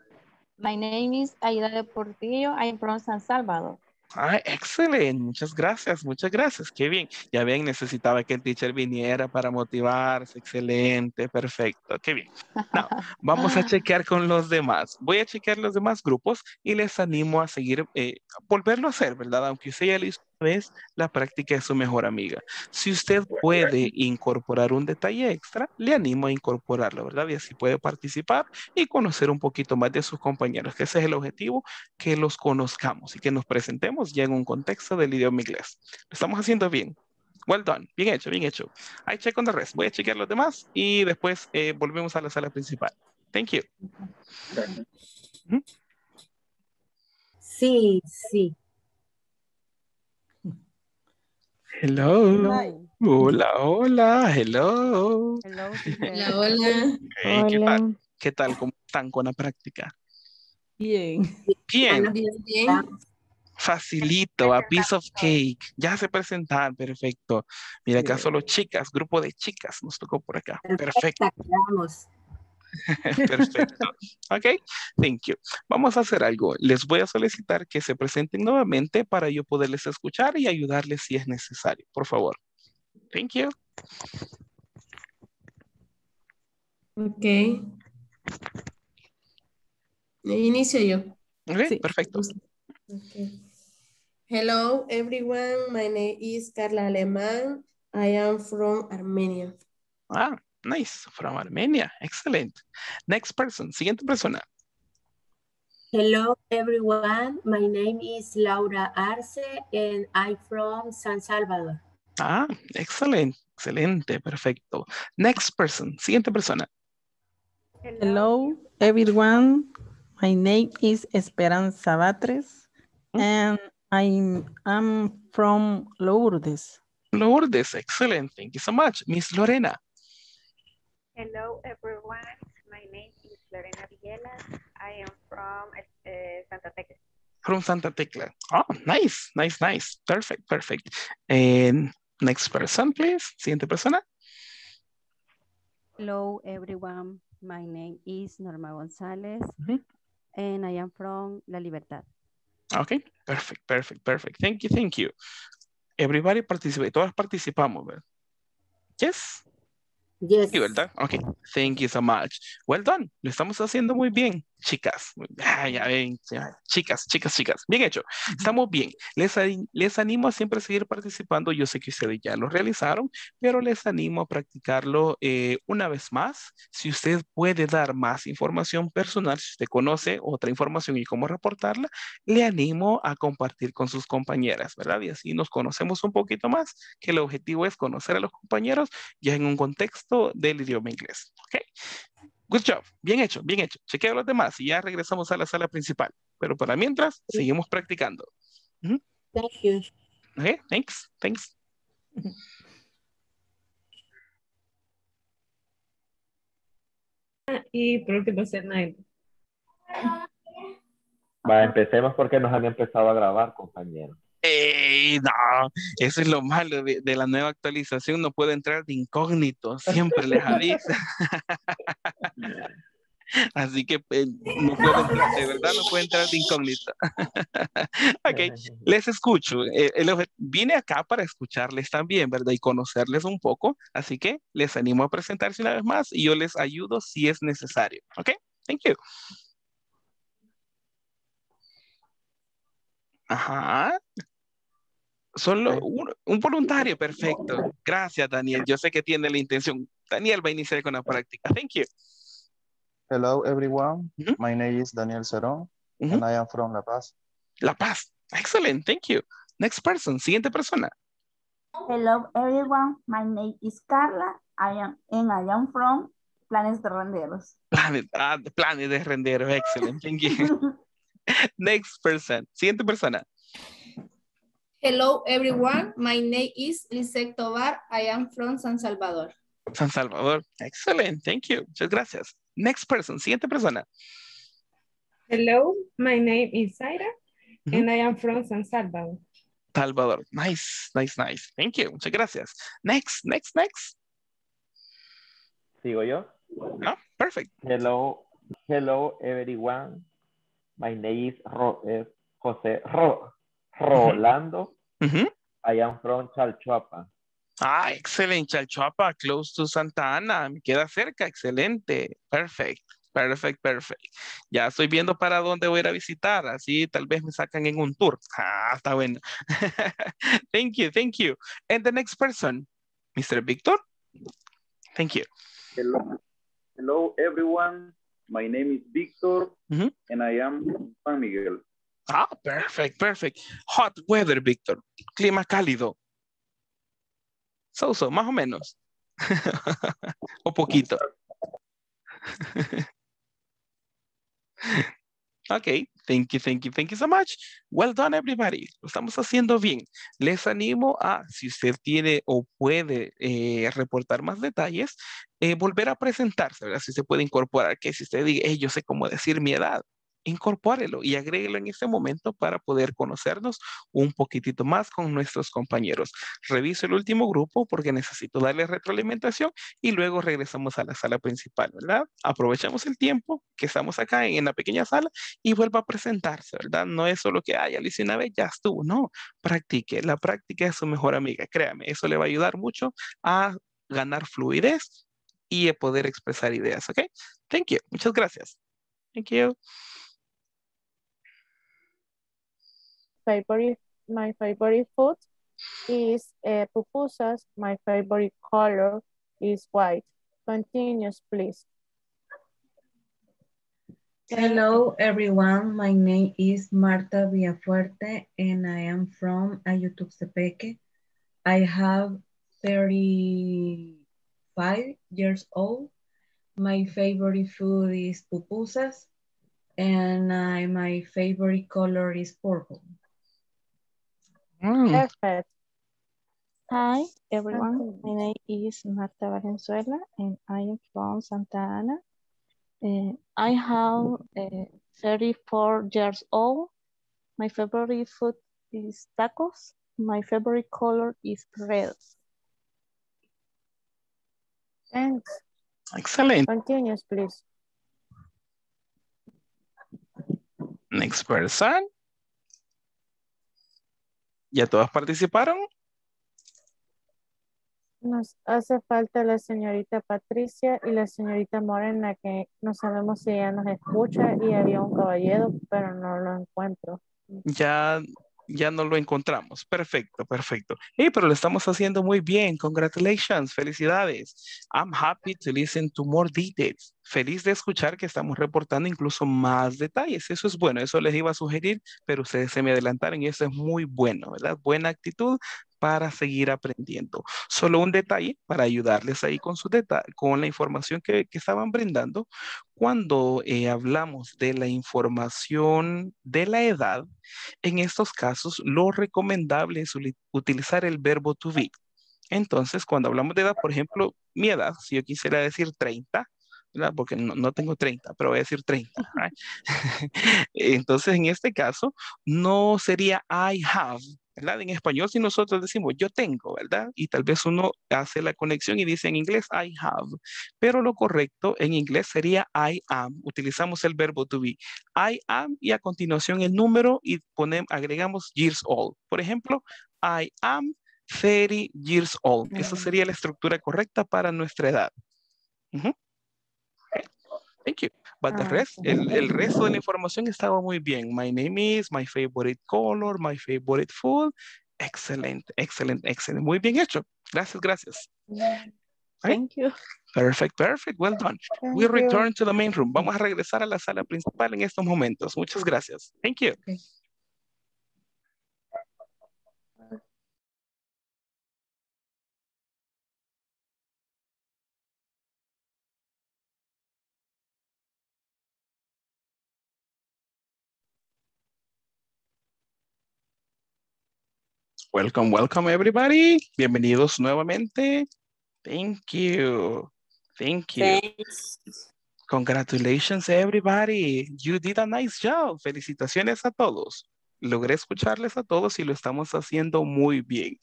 My name is Aida de Portillo. I'm from San Salvador. Ah, excelente. Muchas gracias, muchas gracias. Qué bien. Ya ven, necesitaba que el teacher viniera para motivarse. Excelente, perfecto. Qué bien. Now, vamos a [laughs] chequear con los demás. Voy a chequear los demás grupos y les animo a seguir, eh, volverlo a hacer, ¿verdad? Aunque usted ya lo hizo vez, la práctica es su mejor amiga. Si usted puede incorporar un detalle extra, le animo a incorporarlo, ¿verdad? Y así puede participar y conocer un poquito más de sus compañeros, que ese es el objetivo, que los conozcamos y que nos presentemos ya en un contexto del idioma inglés. Lo estamos haciendo bien. Well done. Bien hecho, bien hecho. I check on the rest. Voy a chequear los demás y después eh, volvemos a la sala principal. Thank you. Sí, sí. Hello. Hola, hola. Hello. [laughs] Hola, hola. Hey, ¿qué tal? ¿Qué tal? ¿Cómo están con la práctica? Bien. Bien. Bien, bien. Facilito, a piece of cake. Ya se presentan, perfecto. Mira, acá solo chicas, grupo de chicas nos tocó por acá. Perfecto. Vamos. [laughs] Perfecto. Ok, thank you. Vamos a hacer algo. Les voy a solicitar que se presenten nuevamente para yo poderles escuchar y ayudarles si es necesario. Por favor. Thank you. Ok. Inicio yo. Ok, perfecto. Okay. Hello, everyone. My name is Carla Alemán. I am from Armenia. Ah, nice. From Armenia. Excellent. Next person. Siguiente persona. Hello, everyone. My name is Laura Arce and I'm from San Salvador. Ah, excellent. Excelente. Perfecto. Next person. Siguiente persona. Hello, everyone. My name is Esperanza Batres, and I'm, I'm from Lourdes. Lourdes. Excellent. Thank you so much. Miss Lorena. Hello, everyone. My name is Lorena Villela. I am from uh, Santa Tecla. From Santa Tecla. Oh, nice, nice, nice. Perfect, perfect. And next person, please. Siguiente persona. Hello, everyone. My name is Norma González, and I am from La Libertad. Okay, perfect, perfect, perfect. Thank you, thank you. Everybody participate. Todas participamos, ¿verdad? Yes. Yes. Sí, ¿verdad? Ok, thank you so much. Well done, lo estamos haciendo muy bien, chicas. Ah, ya ven, ya, chicas, chicas, chicas. Bien hecho, estamos bien. Les, les animo a siempre seguir participando. Yo sé que ustedes ya lo realizaron, pero les animo a practicarlo eh, una vez más. Si usted puede dar más información personal, si usted conoce otra información y cómo reportarla, le animo a compartir con sus compañeras, ¿verdad? Y así nos conocemos un poquito más, que el objetivo es conocer a los compañeros ya en un contexto del idioma inglés. ¿Ok? Good job. Bien hecho, bien hecho. Chequea a los demás y ya regresamos a la sala principal. Pero para mientras, seguimos practicando. Ujú. Thank you. Ok, thanks, thanks. Y por último, Nail. Va, empecemos porque nos han empezado a grabar, compañeros. No, eso es lo malo de, de la nueva actualización. No puede entrar de incógnito. Siempre les avisa. [laughs] Así que eh, no entrar, de verdad no puede entrar de incógnito. [laughs] ok, [laughs] les escucho. Eh, el vine acá para escucharles también, ¿verdad? Y conocerles un poco. Así que les animo a presentarse una vez más y yo les ayudo si es necesario. Ok, thank you. Ajá. Solo un, un voluntario, perfecto. Gracias, Daniel. Yo sé que tiene la intención. Daniel va a iniciar con la práctica. Thank you. Hello, everyone. My name is Daniel Cerón, and I am from La Paz. La Paz. Excellent. Thank you. Next person. Siguiente persona. Hello, everyone. My name is Carla. I am, and I am from Planes de Renderos. Planes, ah, planes de rendero. Excellent. Thank you. [laughs] Next person. Siguiente persona. Hello, everyone. My name is Lisette Tobar. I am from San Salvador. San Salvador. Excellent. Thank you. Muchas gracias. Next person. Siguiente persona. Hello, my name is Zaira, and I am from San Salvador. Salvador. Nice, nice, nice. Thank you. Muchas gracias. Next, next, next. ¿Sigo yo? No, perfect. Hello, hello everyone. My name is Ro eh, José Ro Rolando. I am from Chalchuapa. Ah, excelente. Chalchuapa, close to Santa Ana. Me queda cerca. Excelente. Perfect. Perfect, perfect. Ya estoy viendo para dónde voy a ir a visitar. Así tal vez me sacan en un tour. Ah, está bueno. [laughs] thank you, thank you. And the next person, Mr. Victor. Thank you. Hello, hello everyone. My name is Victor and I am San Miguel. Ah, perfect, perfect. Hot weather, Victor. Clima cálido. So, so, más o menos. [laughs] o poquito. [laughs] Ok, thank you, thank you, thank you so much. Well done, everybody. Lo estamos haciendo bien. Les animo a, si usted tiene o puede eh, reportar más detalles, eh, volver a presentarse, ¿verdad? Si se puede incorporar, que si usted diga, yo sé cómo decir mi edad, incorpórelo y agréguelo en este momento para poder conocernos un poquitito más con nuestros compañeros. Reviso el último grupo porque necesito darle retroalimentación y luego regresamos a la sala principal, ¿verdad? Aprovechamos el tiempo que estamos acá en, la pequeña sala y vuelva a presentarse, ¿verdad? No es solo que, ay, Alicia una vez ya estuvo, no, practique. La práctica es su mejor amiga, créame, eso le va a ayudar mucho a ganar fluidez y a poder expresar ideas, ¿ok? Thank you. Muchas gracias. Thank you. Favorite my favorite food is uh, pupusas. My favorite color is white. Continuous, please. Hello, everyone. My name is Marta Villafuerte, and I am from Ayutuxtepeque. I have 35 years old. My favorite food is pupusas, and I, my favorite color is purple. Mm. Perfect. Hi, everyone. My name is Marta Valenzuela, and I am from Santa Ana. Uh, I have uh, 34 years old. My favorite food is tacos. My favorite color is red. Thanks. Excellent. Continue, please. Next person. ¿Ya todas participaron? Nos hace falta la señorita Patricia y la señorita Morena, que no sabemos si ella nos escucha y había un caballero, pero no lo encuentro. Ya, ya no lo encontramos. Perfecto, perfecto. Hey, pero lo estamos haciendo muy bien. Congratulations, felicidades. I'm happy to listen to more details. Feliz de escuchar que estamos reportando incluso más detalles. Eso es bueno, eso les iba a sugerir, pero ustedes se me adelantaron y eso es muy bueno, ¿verdad? Buena actitud para seguir aprendiendo. Solo un detalle para ayudarles ahí con su con la información que, estaban brindando. Cuando eh, hablamos de la información de la edad, en estos casos lo recomendable es utilizar el verbo to be. Entonces, cuando hablamos de edad, por ejemplo, mi edad, si yo quisiera decir 30, porque no, tengo 30, pero voy a decir 30. [laughs] Entonces, en este caso, no sería I have, ¿verdad? En español, si nosotros decimos yo tengo, ¿verdad? Y tal vez uno hace la conexión y dice en inglés I have, pero lo correcto en inglés sería I am. Utilizamos el verbo to be. I am y a continuación el número y ponemos, agregamos years old. Por ejemplo, I am 30 years old. Esa sería la estructura correcta para nuestra edad. Thank you. But the rest, el, el, resto de la información estaba muy bien. My name is, my favorite color, my favorite food. Excelente, excelente, excelente. Muy bien hecho. Gracias, gracias. Thank you. Perfect, perfect. Well done. Thank we return to the main room. Vamos a regresar a la sala principal en estos momentos. Muchas gracias. Thank you. Okay. Welcome, welcome everybody. Bienvenidos nuevamente. Thank you. Thank you. Thanks. Congratulations everybody. You did a nice job. Felicitaciones a todos. Logré escucharles a todos y lo estamos haciendo muy bien.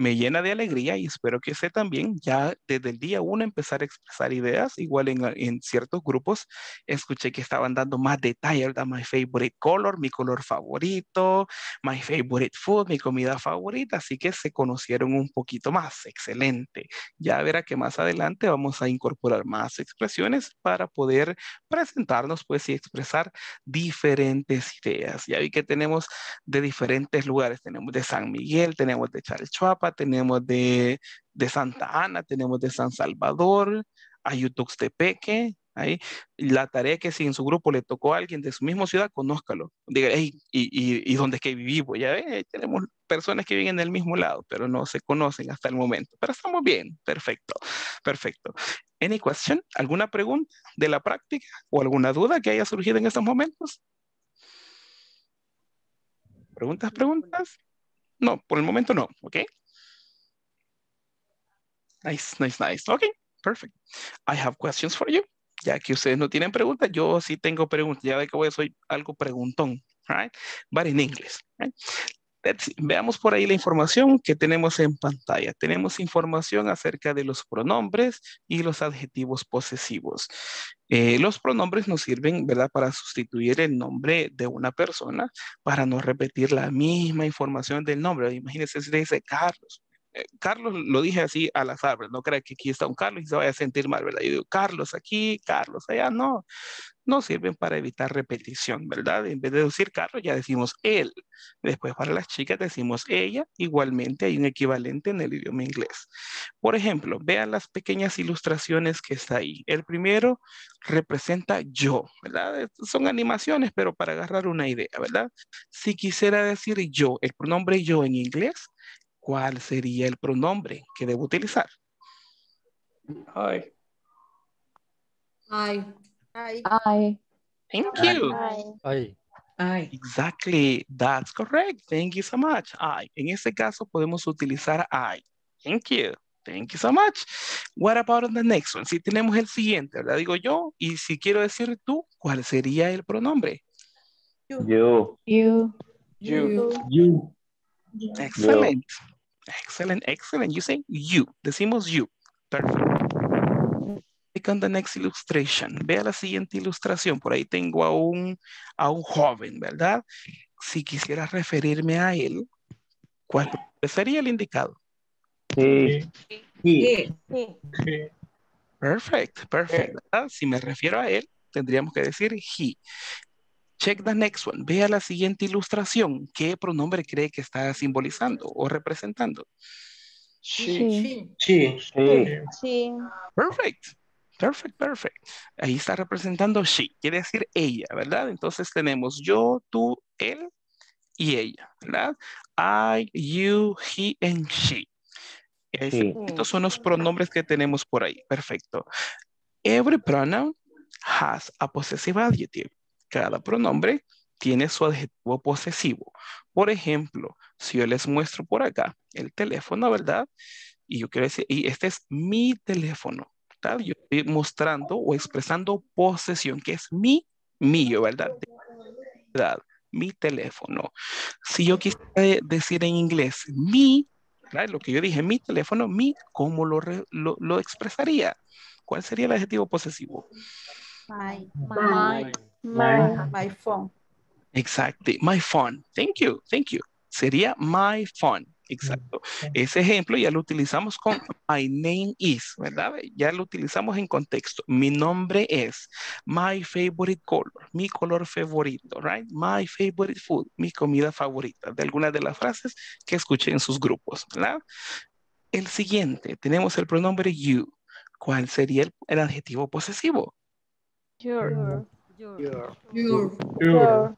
Me llena de alegría y espero que usted también ya desde el día uno empezar a expresar ideas. Igual en, en ciertos grupos escuché que estaban dando más detalles, ¿verdad? My favorite color, mi color favorito, my favorite food, mi comida favorita. Así que se conocieron un poquito más. Excelente. Ya verá que más adelante vamos a incorporar más expresiones para poder presentarnos pues y expresar diferentes ideas. Ya vi que tenemos de diferentes lugares. Tenemos de San Miguel, tenemos de Chalchuapa, tenemos de, de Santa Ana, tenemos de San Salvador, Ayutuxtepeque, Ahí, la tarea que si en su grupo le tocó a alguien de su misma ciudad, conózcalo. Diga, y, y, y, dónde es que vivimos, ya ve, tenemos personas que viven en el mismo lado, pero no se conocen hasta el momento. Pero estamos bien, perfecto, perfecto. Any question? ¿Alguna pregunta de la práctica o alguna duda que haya surgido en estos momentos? ¿Preguntas, preguntas? No, por el momento no, ¿ok? Nice, nice, nice. Okay, perfect. I have questions for you. Ya que ustedes no tienen preguntas, yo sí tengo preguntas. Ya ve que voy, soy algo preguntón, right? But in English, right? Veamos por ahí la información que tenemos en pantalla. Tenemos información acerca de los pronombres y los adjetivos posesivos. Eh, los pronombres nos sirven, ¿verdad?, para sustituir el nombre de una persona, para no repetir la misma información del nombre. Imagínense si dice Carlos, eh, Carlos lo dije así al azar, ¿verdad? No crea que aquí está un Carlos y se vaya a sentir mal, ¿verdad? Yo digo, Carlos aquí, Carlos allá, no. No sirven para evitar repetición, ¿verdad? En vez de decir Carlos, ya decimos él. Después para las chicas decimos ella. Igualmente hay un equivalente en el idioma inglés. Por ejemplo, vean las pequeñas ilustraciones que está ahí. El primero representa yo, ¿verdad? Son animaciones, pero para agarrar una idea, ¿verdad? Si quisiera decir yo, el pronombre yo en inglés, ¿cuál sería el pronombre que debo utilizar? I. I. I. I. Thank you. I. I. Exactly. That's correct. Thank you so much. I. En este caso podemos utilizar I. Thank you. Thank you so much. What about the next one? Si tenemos el siguiente, ¿verdad? Digo yo, y si quiero decir tú, ¿cuál sería el pronombre? You. You. You. You. Excellent. Excellent, excellent. You say you. Decimos you. Perfect. Click on the next illustration. Vea la siguiente ilustración. Por ahí tengo a un, a un joven, ¿verdad? Si quisiera referirme a él, ¿cuál sería el indicado? Sí. He. Sí. Perfect, perfect. ¿verdad? Si me refiero a él, tendríamos que decir he. Check the next one. Vea la siguiente ilustración. ¿Qué pronombre cree que está simbolizando o representando? She. She. Sí. Sí. Perfect. Perfect, perfect. Ahí está representando she, quiere decir ella, ¿verdad? Entonces tenemos yo, tú, él y ella, ¿verdad? I, you, he, and she. Sí. Estos son los pronombres que tenemos por ahí. Perfecto. Every pronoun has a possessive adjective. Cada pronombre tiene su adjetivo posesivo. Por ejemplo, si yo les muestro por acá el teléfono, ¿verdad? Y yo quiero decir, y este es mi teléfono, ¿verdad? Yo estoy mostrando o expresando posesión, que es mi, mío, ¿verdad? ¿verdad? Mi teléfono. Si yo quisiera decir en inglés mi, ¿verdad? Lo que yo dije, mi teléfono, mi, ¿cómo lo, re- lo, lo expresaría? ¿Cuál sería el adjetivo posesivo? My, My. my, My. my phone. Exactly. My phone. Thank you. Thank you. Sería my phone. Exacto. Ese ejemplo ya lo utilizamos con my name is, ¿verdad? Ya lo utilizamos en contexto. Mi nombre es my favorite color, mi color favorito, right? My favorite food, mi comida favorita, de algunas de las frases que escuché en sus grupos, ¿verdad? El siguiente, tenemos el pronombre you. ¿Cuál sería el, el adjetivo posesivo? Your. Your. Your. Your.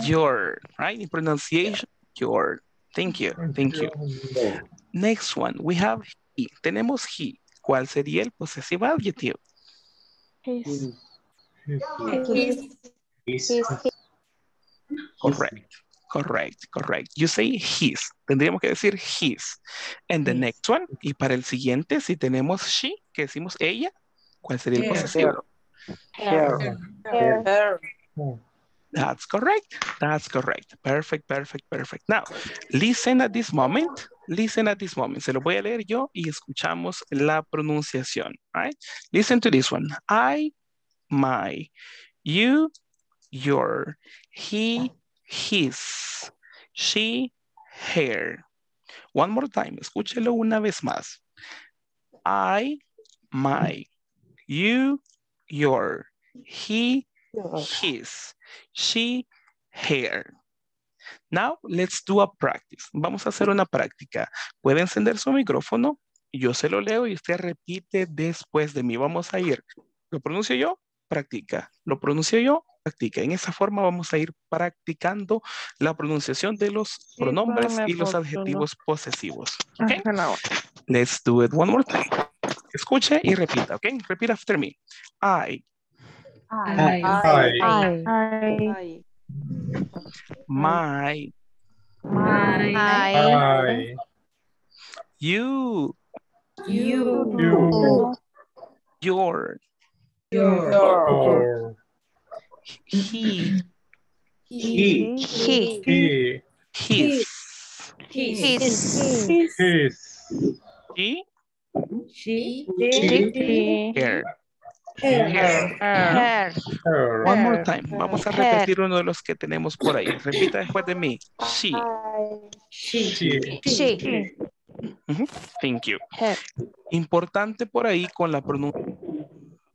Your, right? In pronunciation, your. Thank you, thank you. Next one, we have he. Tenemos he. ¿Cuál sería el possessive adjective? His. His. His. Correct, correct, correct. You say his. Tendríamos que decir his. And the His. next one, y para el siguiente, si tenemos she, que decimos ella, ¿cuál sería el Her. posesivo? Her. Her. Her. That's correct. That's correct. Perfect, perfect, perfect. Now, listen at this moment Listen at this moment. Se lo voy a leer yo y escuchamos la pronunciación. Right? Listen to this one. I, my, you, your, he, his, she, her. One more time. Escúchelo una vez más. I, my, you, your, he, his, she, her. Now, let's do a practice. Vamos a hacer una práctica. Puede encender su micrófono, yo se lo leo y usted repite después de mí. Vamos a ir. ¿Lo pronuncio yo? Practica. ¿Lo pronuncio yo? Practica. En esa forma vamos a ir practicando la pronunciación de los pronombres y los adjetivos posesivos. Okay? Let's do it one more time. Escuche y repita, ¿ok? Repeat after me. I. I. I. I. My. My. I. You. You. You. Your. Your. He. He. He. He. His. His. His. She. She. She. Her. Her. Her. Her. One more time. Vamos a repetir uno de los que tenemos por ahí. Repita después de mí. She. She. She. Thank you. Her. Importante por ahí con la pronunciación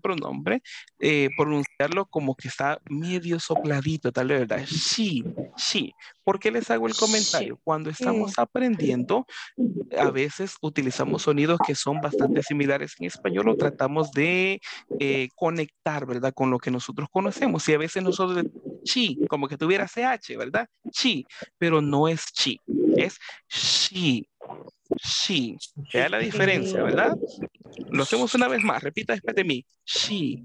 pronombre, eh, pronunciarlo como que está medio sopladito, tal vez, ¿verdad? She, she. ¿Por qué les hago el comentario? Cuando estamos aprendiendo, a veces utilizamos sonidos que son bastante similares en español o tratamos de eh, conectar, ¿verdad? Con lo que nosotros conocemos. Y a veces nosotros, chi, como que tuviera CH, ¿verdad? Chi, pero no es chi, es she. She. Vea la diferencia, ¿verdad? Lo hacemos una vez más. Repita después de mí. She.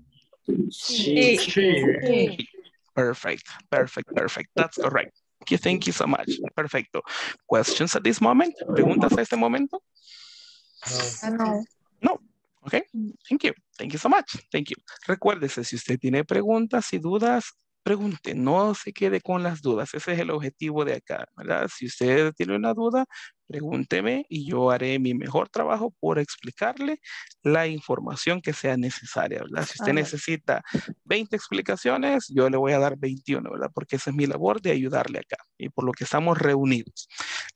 She. She. Perfect. Perfect. Perfect. That's correct. Thank you, thank you so much. Perfecto. Questions at this moment? ¿Preguntas a este momento? No. No. Ok. Thank you. Thank you so much. Thank you. Recuérdese, si usted tiene preguntas y dudas, pregunte, no se quede con las dudas. Ese es el objetivo de acá, ¿verdad? Si usted tiene una duda, pregúnteme y yo haré mi mejor trabajo por explicarle la información que sea necesaria, ¿verdad? Si usted Amén. necesita 20 explicaciones, yo le voy a dar 21, ¿verdad? Porque esa es mi labor de ayudarle acá y por lo que estamos reunidos.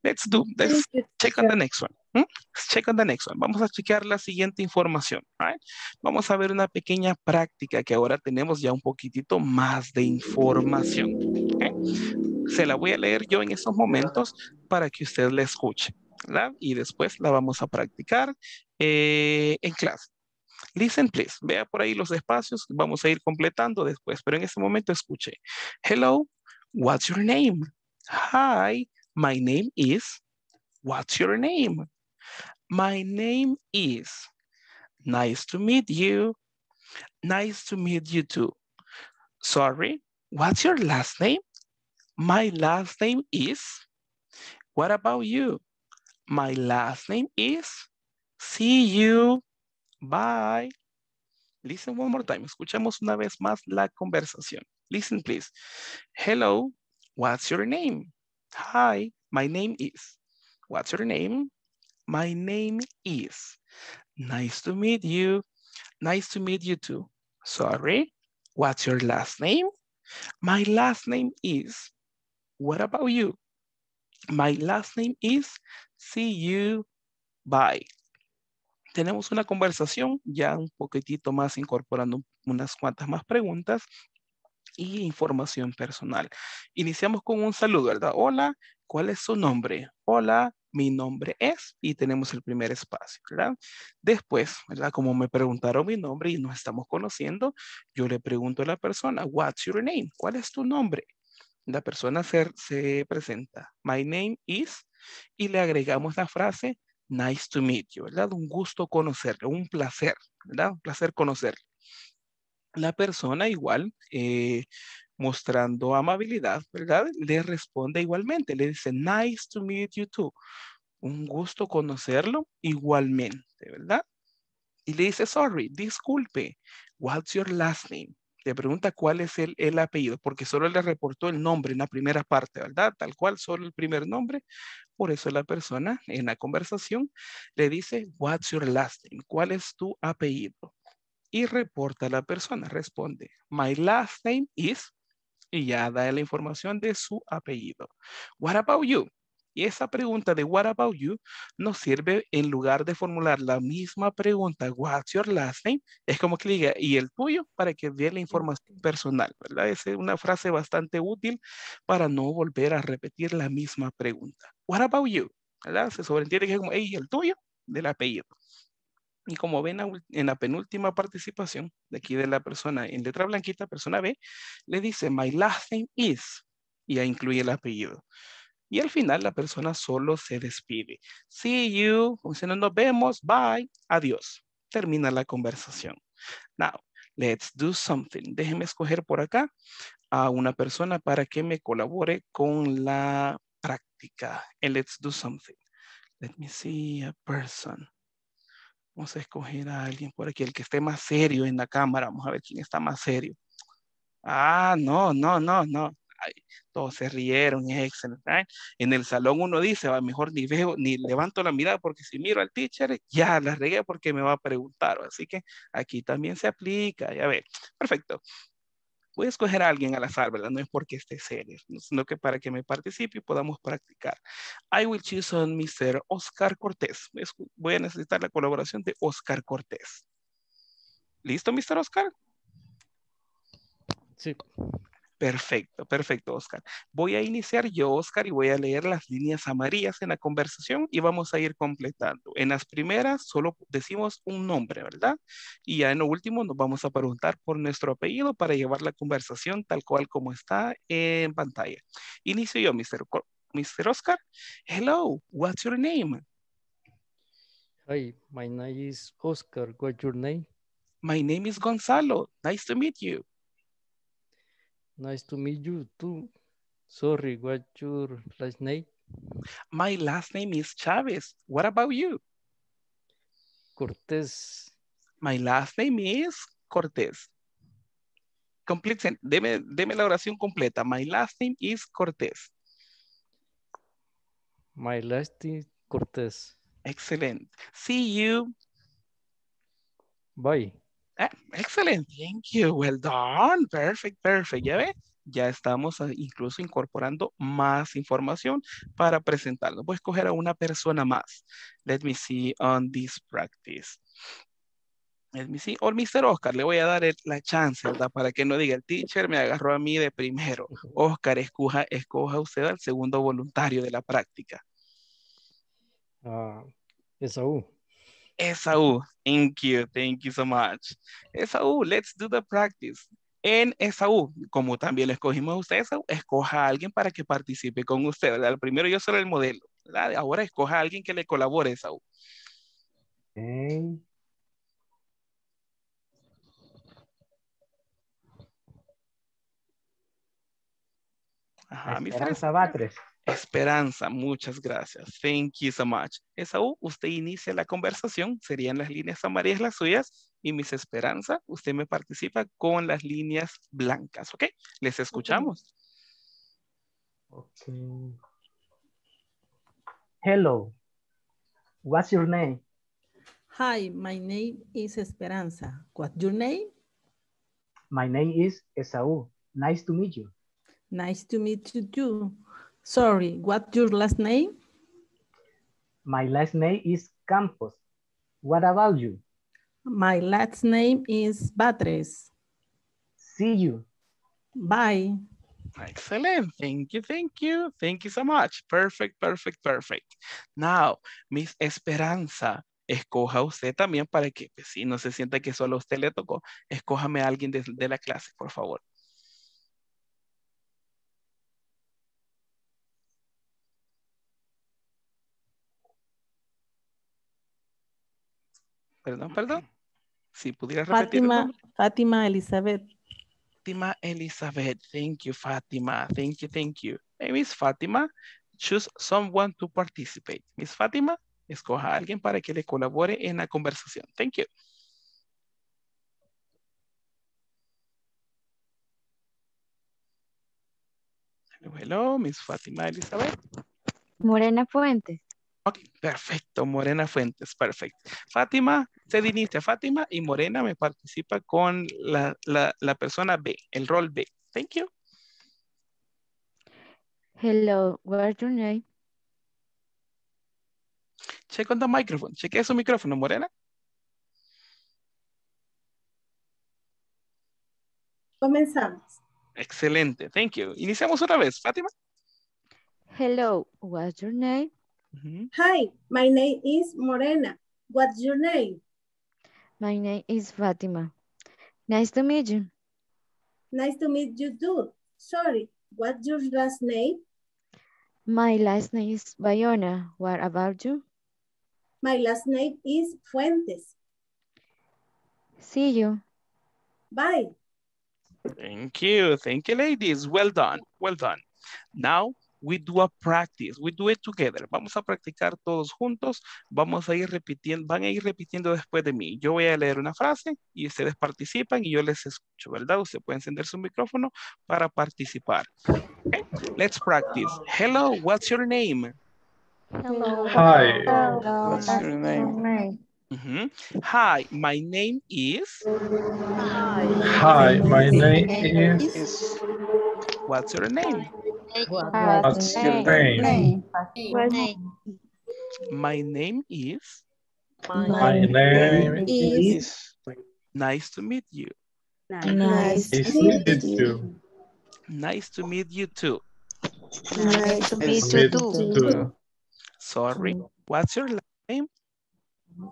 Let's do, let's check on the next one. Let's check on the next one. Vamos a chequear la siguiente información, right? Vamos a ver una pequeña práctica que ahora tenemos ya un poquitito más de información. Se la voy a leer yo en estos momentos para que usted la escuche. Y después la vamos a practicar eh, en clase. Listen, please. Vea por ahí los espacios. Vamos a ir completando después, pero en este momento escuche. Hello, what's your name? Hi, my name is. What's your name? My name is. Nice to meet you. Nice to meet you too. Sorry, what's your last name? My last name is. What about you? My last name is. See you. Bye. Listen one more time. Escuchamos una vez más la conversación. Listen, please. Hello, what's your name? Hi, my name is. What's your name? My name is. Nice to meet you. Nice to meet you too. Sorry, what's your last name? My last name is. What about you? My last name is. See you. Bye. Tenemos una conversación ya un poquitito más incorporando unas cuantas más preguntas y información personal. Iniciamos con un saludo, ¿verdad? Hola, ¿cuál es su nombre? Hola, mi nombre es, y tenemos el primer espacio, ¿verdad? Después, ¿verdad? Como me preguntaron mi nombre y nos estamos conociendo, yo le pregunto a la persona, what's your name? ¿Cuál es tu nombre? La persona se, se presenta, my name is, y le agregamos la frase, nice to meet you, ¿verdad? Un gusto conocerle, un placer, ¿verdad? Un placer conocerle. La persona igual, eh, mostrando amabilidad, ¿verdad? Le responde igualmente, le dice, nice to meet you too. Un gusto conocerlo igualmente, ¿verdad? Y le dice, sorry, disculpe, what's your last name? Pregunta cuál es el, el apellido, porque solo le reportó el nombre en la primera parte, ¿verdad? Tal cual, solo el primer nombre. por eso la persona en la conversación le dice, what's your last name? ¿Cuál es tu apellido? Y reporta a la persona, responde, my last name is, y ya da la información de su apellido. What about you? Y esa pregunta de what about you nos sirve en lugar de formular la misma pregunta, what's your last name? Es como que diga, ¿y el tuyo? Para que dé la información personal, ¿verdad? Es una frase bastante útil para no volver a repetir la misma pregunta. What about you? ¿Verdad? Se sobreentiende que es como, ¿y el tuyo? Del apellido. Y como ven en la penúltima participación de aquí de la persona en letra blanquita, persona B, le dice, my last name is, y ya incluye el apellido. Y al final la persona solo se despide. See you, como nos vemos, bye, adiós. Termina la conversación. Now, let's do something. Déjeme escoger por acá a una persona para que me colabore con la práctica. And let's do something. Let me see a person. Vamos a escoger a alguien por aquí, el que esté más serio en la cámara. Vamos a ver quién está más serio. Ah, no, no, no, no todos se rieron, excelente. En el salón uno dice, mejor ni veo, ni levanto la mirada porque si miro al teacher, ya la regué porque me va a preguntar. Así que aquí también se aplica, ya ve. Perfecto. Voy a escoger a alguien al azar, ¿verdad? No es porque esté serio, sino que para que me participe y podamos practicar. I will choose on Mr. Oscar Cortés. Voy a necesitar la colaboración de Oscar Cortés. ¿Listo, Mr. Oscar? Sí. Perfecto, perfecto, Oscar. Voy a iniciar yo, Oscar, y voy a leer las líneas amarillas en la conversación y vamos a ir completando. En las primeras solo decimos un nombre, ¿verdad? Y ya en lo último nos vamos a preguntar por nuestro apellido para llevar la conversación tal cual como está en pantalla. Inicio yo, Mr. Mr. Oscar. Hello, what's your name? Hi, my name is Oscar. What's your name? My name is Gonzalo. Nice to meet you. Nice to meet you too. Sorry, what's your last name? My last name is Chavez. What about you? Cortés. My last name is Cortés. Complete, deme, deme la oración completa. My last name is Cortés. My last name Cortés. Excellent. See you. Bye. Ah, excellent, thank you, well done, perfect, perfect, ya ve, ya estamos ah, incluso incorporando más información para presentarlo. Voy a escoger a una persona más. Let me see on this practice. Let me see, or Mr. Oscar, le voy a dar la chance, ¿verdad? Para que no diga, el teacher me agarró a mí de primero. Oscar, escoja, escoja usted al segundo voluntario de la práctica. Uh, Esaú. Esaú, thank you, thank you so much. Esaú, let's do the practice. En Esaú, como también le escogimos a usted, Esaú, escoja a alguien para que participe con usted, ¿verdad? Primero yo soy el modelo, ¿verdad? Ahora escoja a alguien que le colabore, Esaú. Okay. Ajá, Esperanza Batres. Esperanza, muchas gracias. Thank you so much. Esaú, usted inicia la conversación, serían las líneas amarillas las suyas, y Miss Esperanza, usted me participa con las líneas blancas, ¿ok? Les escuchamos. Okay. Hello, what's your name? Hi, my name is Esperanza. What's your name? My name is Esaú. Nice to meet you. Nice to meet you too. Sorry, what's your last name? My last name is Campos. What about you? My last name is Batres. See you. Bye. Excellent. Thank you, thank you. Thank you so much. Perfect, perfect, perfect. Now, Miss Esperanza, escoja usted también para que pues, si no se sienta que solo a usted le tocó, escójame a alguien de, de la clase, por favor. Perdón, perdón. Si pudiera repetir Fátima, el. Fátima Elizabeth. Fátima Elizabeth. Thank you, Fátima. Thank you, thank you. Hey, Miss Fátima, choose someone to participate. Miss Fátima, escoja a alguien para que le colabore en la conversación. Thank you. Hello, hello, Miss Fátima Elizabeth. Morena Fuentes. Ok, perfecto, Morena Fuentes, perfecto. Fátima, se inicia Fátima y Morena me participa con la, la, la persona B, el rol B. Thank you. Hello, what's your name? Check on the microphone. Cheque su micrófono, Morena. Comenzamos. Excelente, thank you. Iniciamos otra vez, Fátima. Hello, what's your name? Hi, my name is Morena. What's your name? My name is Fatima. Nice to meet you. Nice to meet you too. Sorry, what's your last name? My last name is Bayona. What about you? My last name is Fuentes. See you. Bye. Thank you. Thank you, ladies. Well done. Well done. Now we do a practice. We do it together. Vamos a practicar todos juntos. Vamos a ir repitiendo, van a ir repitiendo después de mí. Yo voy a leer una frase y ustedes participan y yo les escucho, ¿verdad? Usted puede encender su micrófono para participar. Okay. Let's practice. Hello, what's your name? Hello. Hi. Hello. What's your name? Mm -hmm. Hi, my name is. Hi, my name is. What's your name? What's your name? My name is. My name is. Nice to meet you. Nice to meet you. Nice to meet you too. Nice to meet you too. too. Sorry, what's your last name?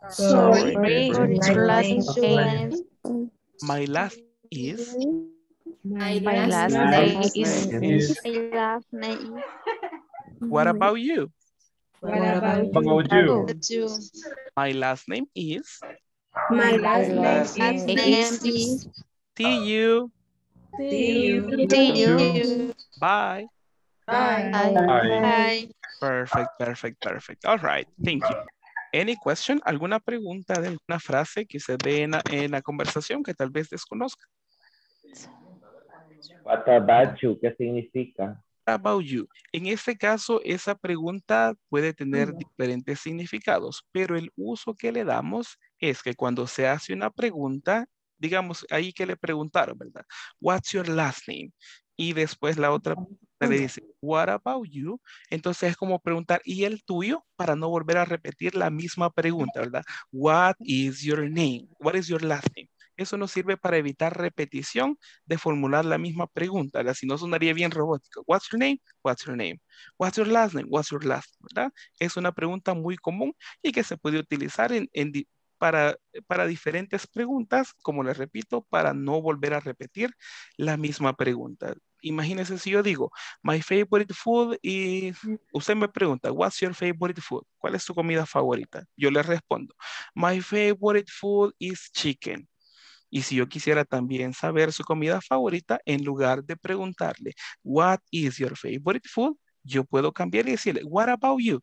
Sorry, Sorry, what's your last name? My last is. My My last last name is. is- My last name What about you? What about you? you. My last name is. My last last name name is. See you. you. Bye. Bye. Bye. Bye. Perfect, perfect, perfect. All right, thank you. Any question? ¿Alguna pregunta de alguna frase que usted ve en la, en la conversación que tal vez desconozca? What about you? ¿Qué significa? About you? En este caso, esa pregunta puede tener diferentes significados, pero el uso que le damos es que cuando se hace una pregunta, digamos, ahí que le preguntaron, ¿verdad? What's your last name? Y después la otra le dice, what about you? Entonces es como preguntar, ¿y el tuyo? Para no volver a repetir la misma pregunta, ¿verdad? What is your name? What is your last name? Eso nos sirve para evitar repetición de formular la misma pregunta. Si no sonaría bien robótico. What's your name? What's your name? What's your last name? What's your last name? ¿verdad? Es una pregunta muy común y que se puede utilizar en, en para, para diferentes preguntas, como les repito, para no volver a repetir la misma pregunta. Imagínense si yo digo, my favorite food y usted me pregunta, what's your favorite food? ¿Cuál es tu comida favorita? Yo le respondo, my favorite food is chicken. Y si yo quisiera también saber su comida favorita, en lugar de preguntarle, what is your favorite food? Yo puedo cambiar y decirle, what about you?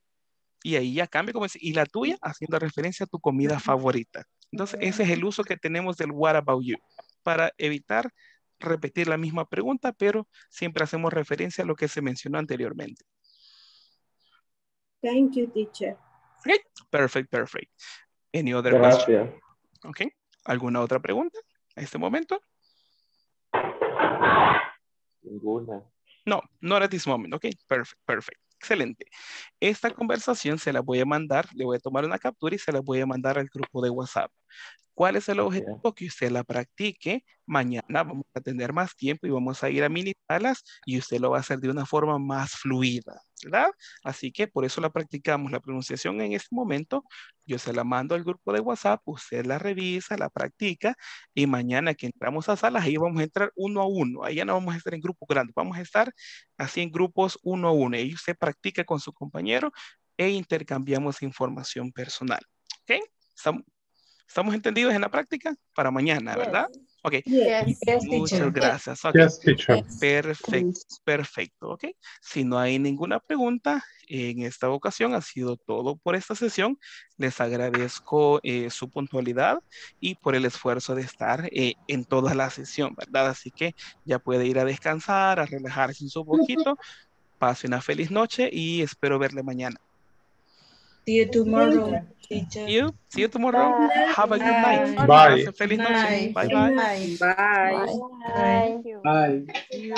Y ahí ya cambia como decir, y la tuya, haciendo referencia a tu comida favorita. Entonces, ese es el uso que tenemos del what about you, para evitar repetir la misma pregunta, pero siempre hacemos referencia a lo que se mencionó anteriormente. Thank you, teacher. Okay, perfect, perfect. Any other question? Gracias. Okay. ¿Alguna otra pregunta a este momento? Ninguna. No, not at this moment. Ok, perfect, perfect. Excelente. Esta conversación se la voy a mandar, le voy a tomar una captura y se la voy a mandar al grupo de WhatsApp. ¿Cuál es el objetivo? Que usted la practique. Mañana vamos a tener más tiempo y vamos a ir a mini salas y usted lo va a hacer de una forma más fluida, ¿verdad? Así que por eso la practicamos la pronunciación en este momento. Yo se la mando al grupo de WhatsApp, usted la revisa, la practica y mañana que entramos a salas, ahí vamos a entrar uno a uno. Ahí ya no vamos a estar en grupos grandes, vamos a estar así en grupos uno a uno. Y usted practica con su compañero e intercambiamos información personal. ¿Ok? ¿Estamos, ¿estamos entendidos en la práctica? Para mañana, ¿verdad? Ok. Yes. Muchas gracias. Ok. Yes, teacher. Perfecto, perfecto, ok. Si no hay ninguna pregunta, en esta ocasión ha sido todo por esta sesión. Les agradezco eh, su puntualidad y por el esfuerzo de estar eh, en toda la sesión, ¿verdad? Así que ya puede ir a descansar, a relajarse un poquito. Pase una feliz noche y espero verle mañana. See you tomorrow, teacher. You, see you tomorrow. Bye. Have a good night. Bye. Pase feliz noche. Bye bye. Bye. Bye. Bye. you.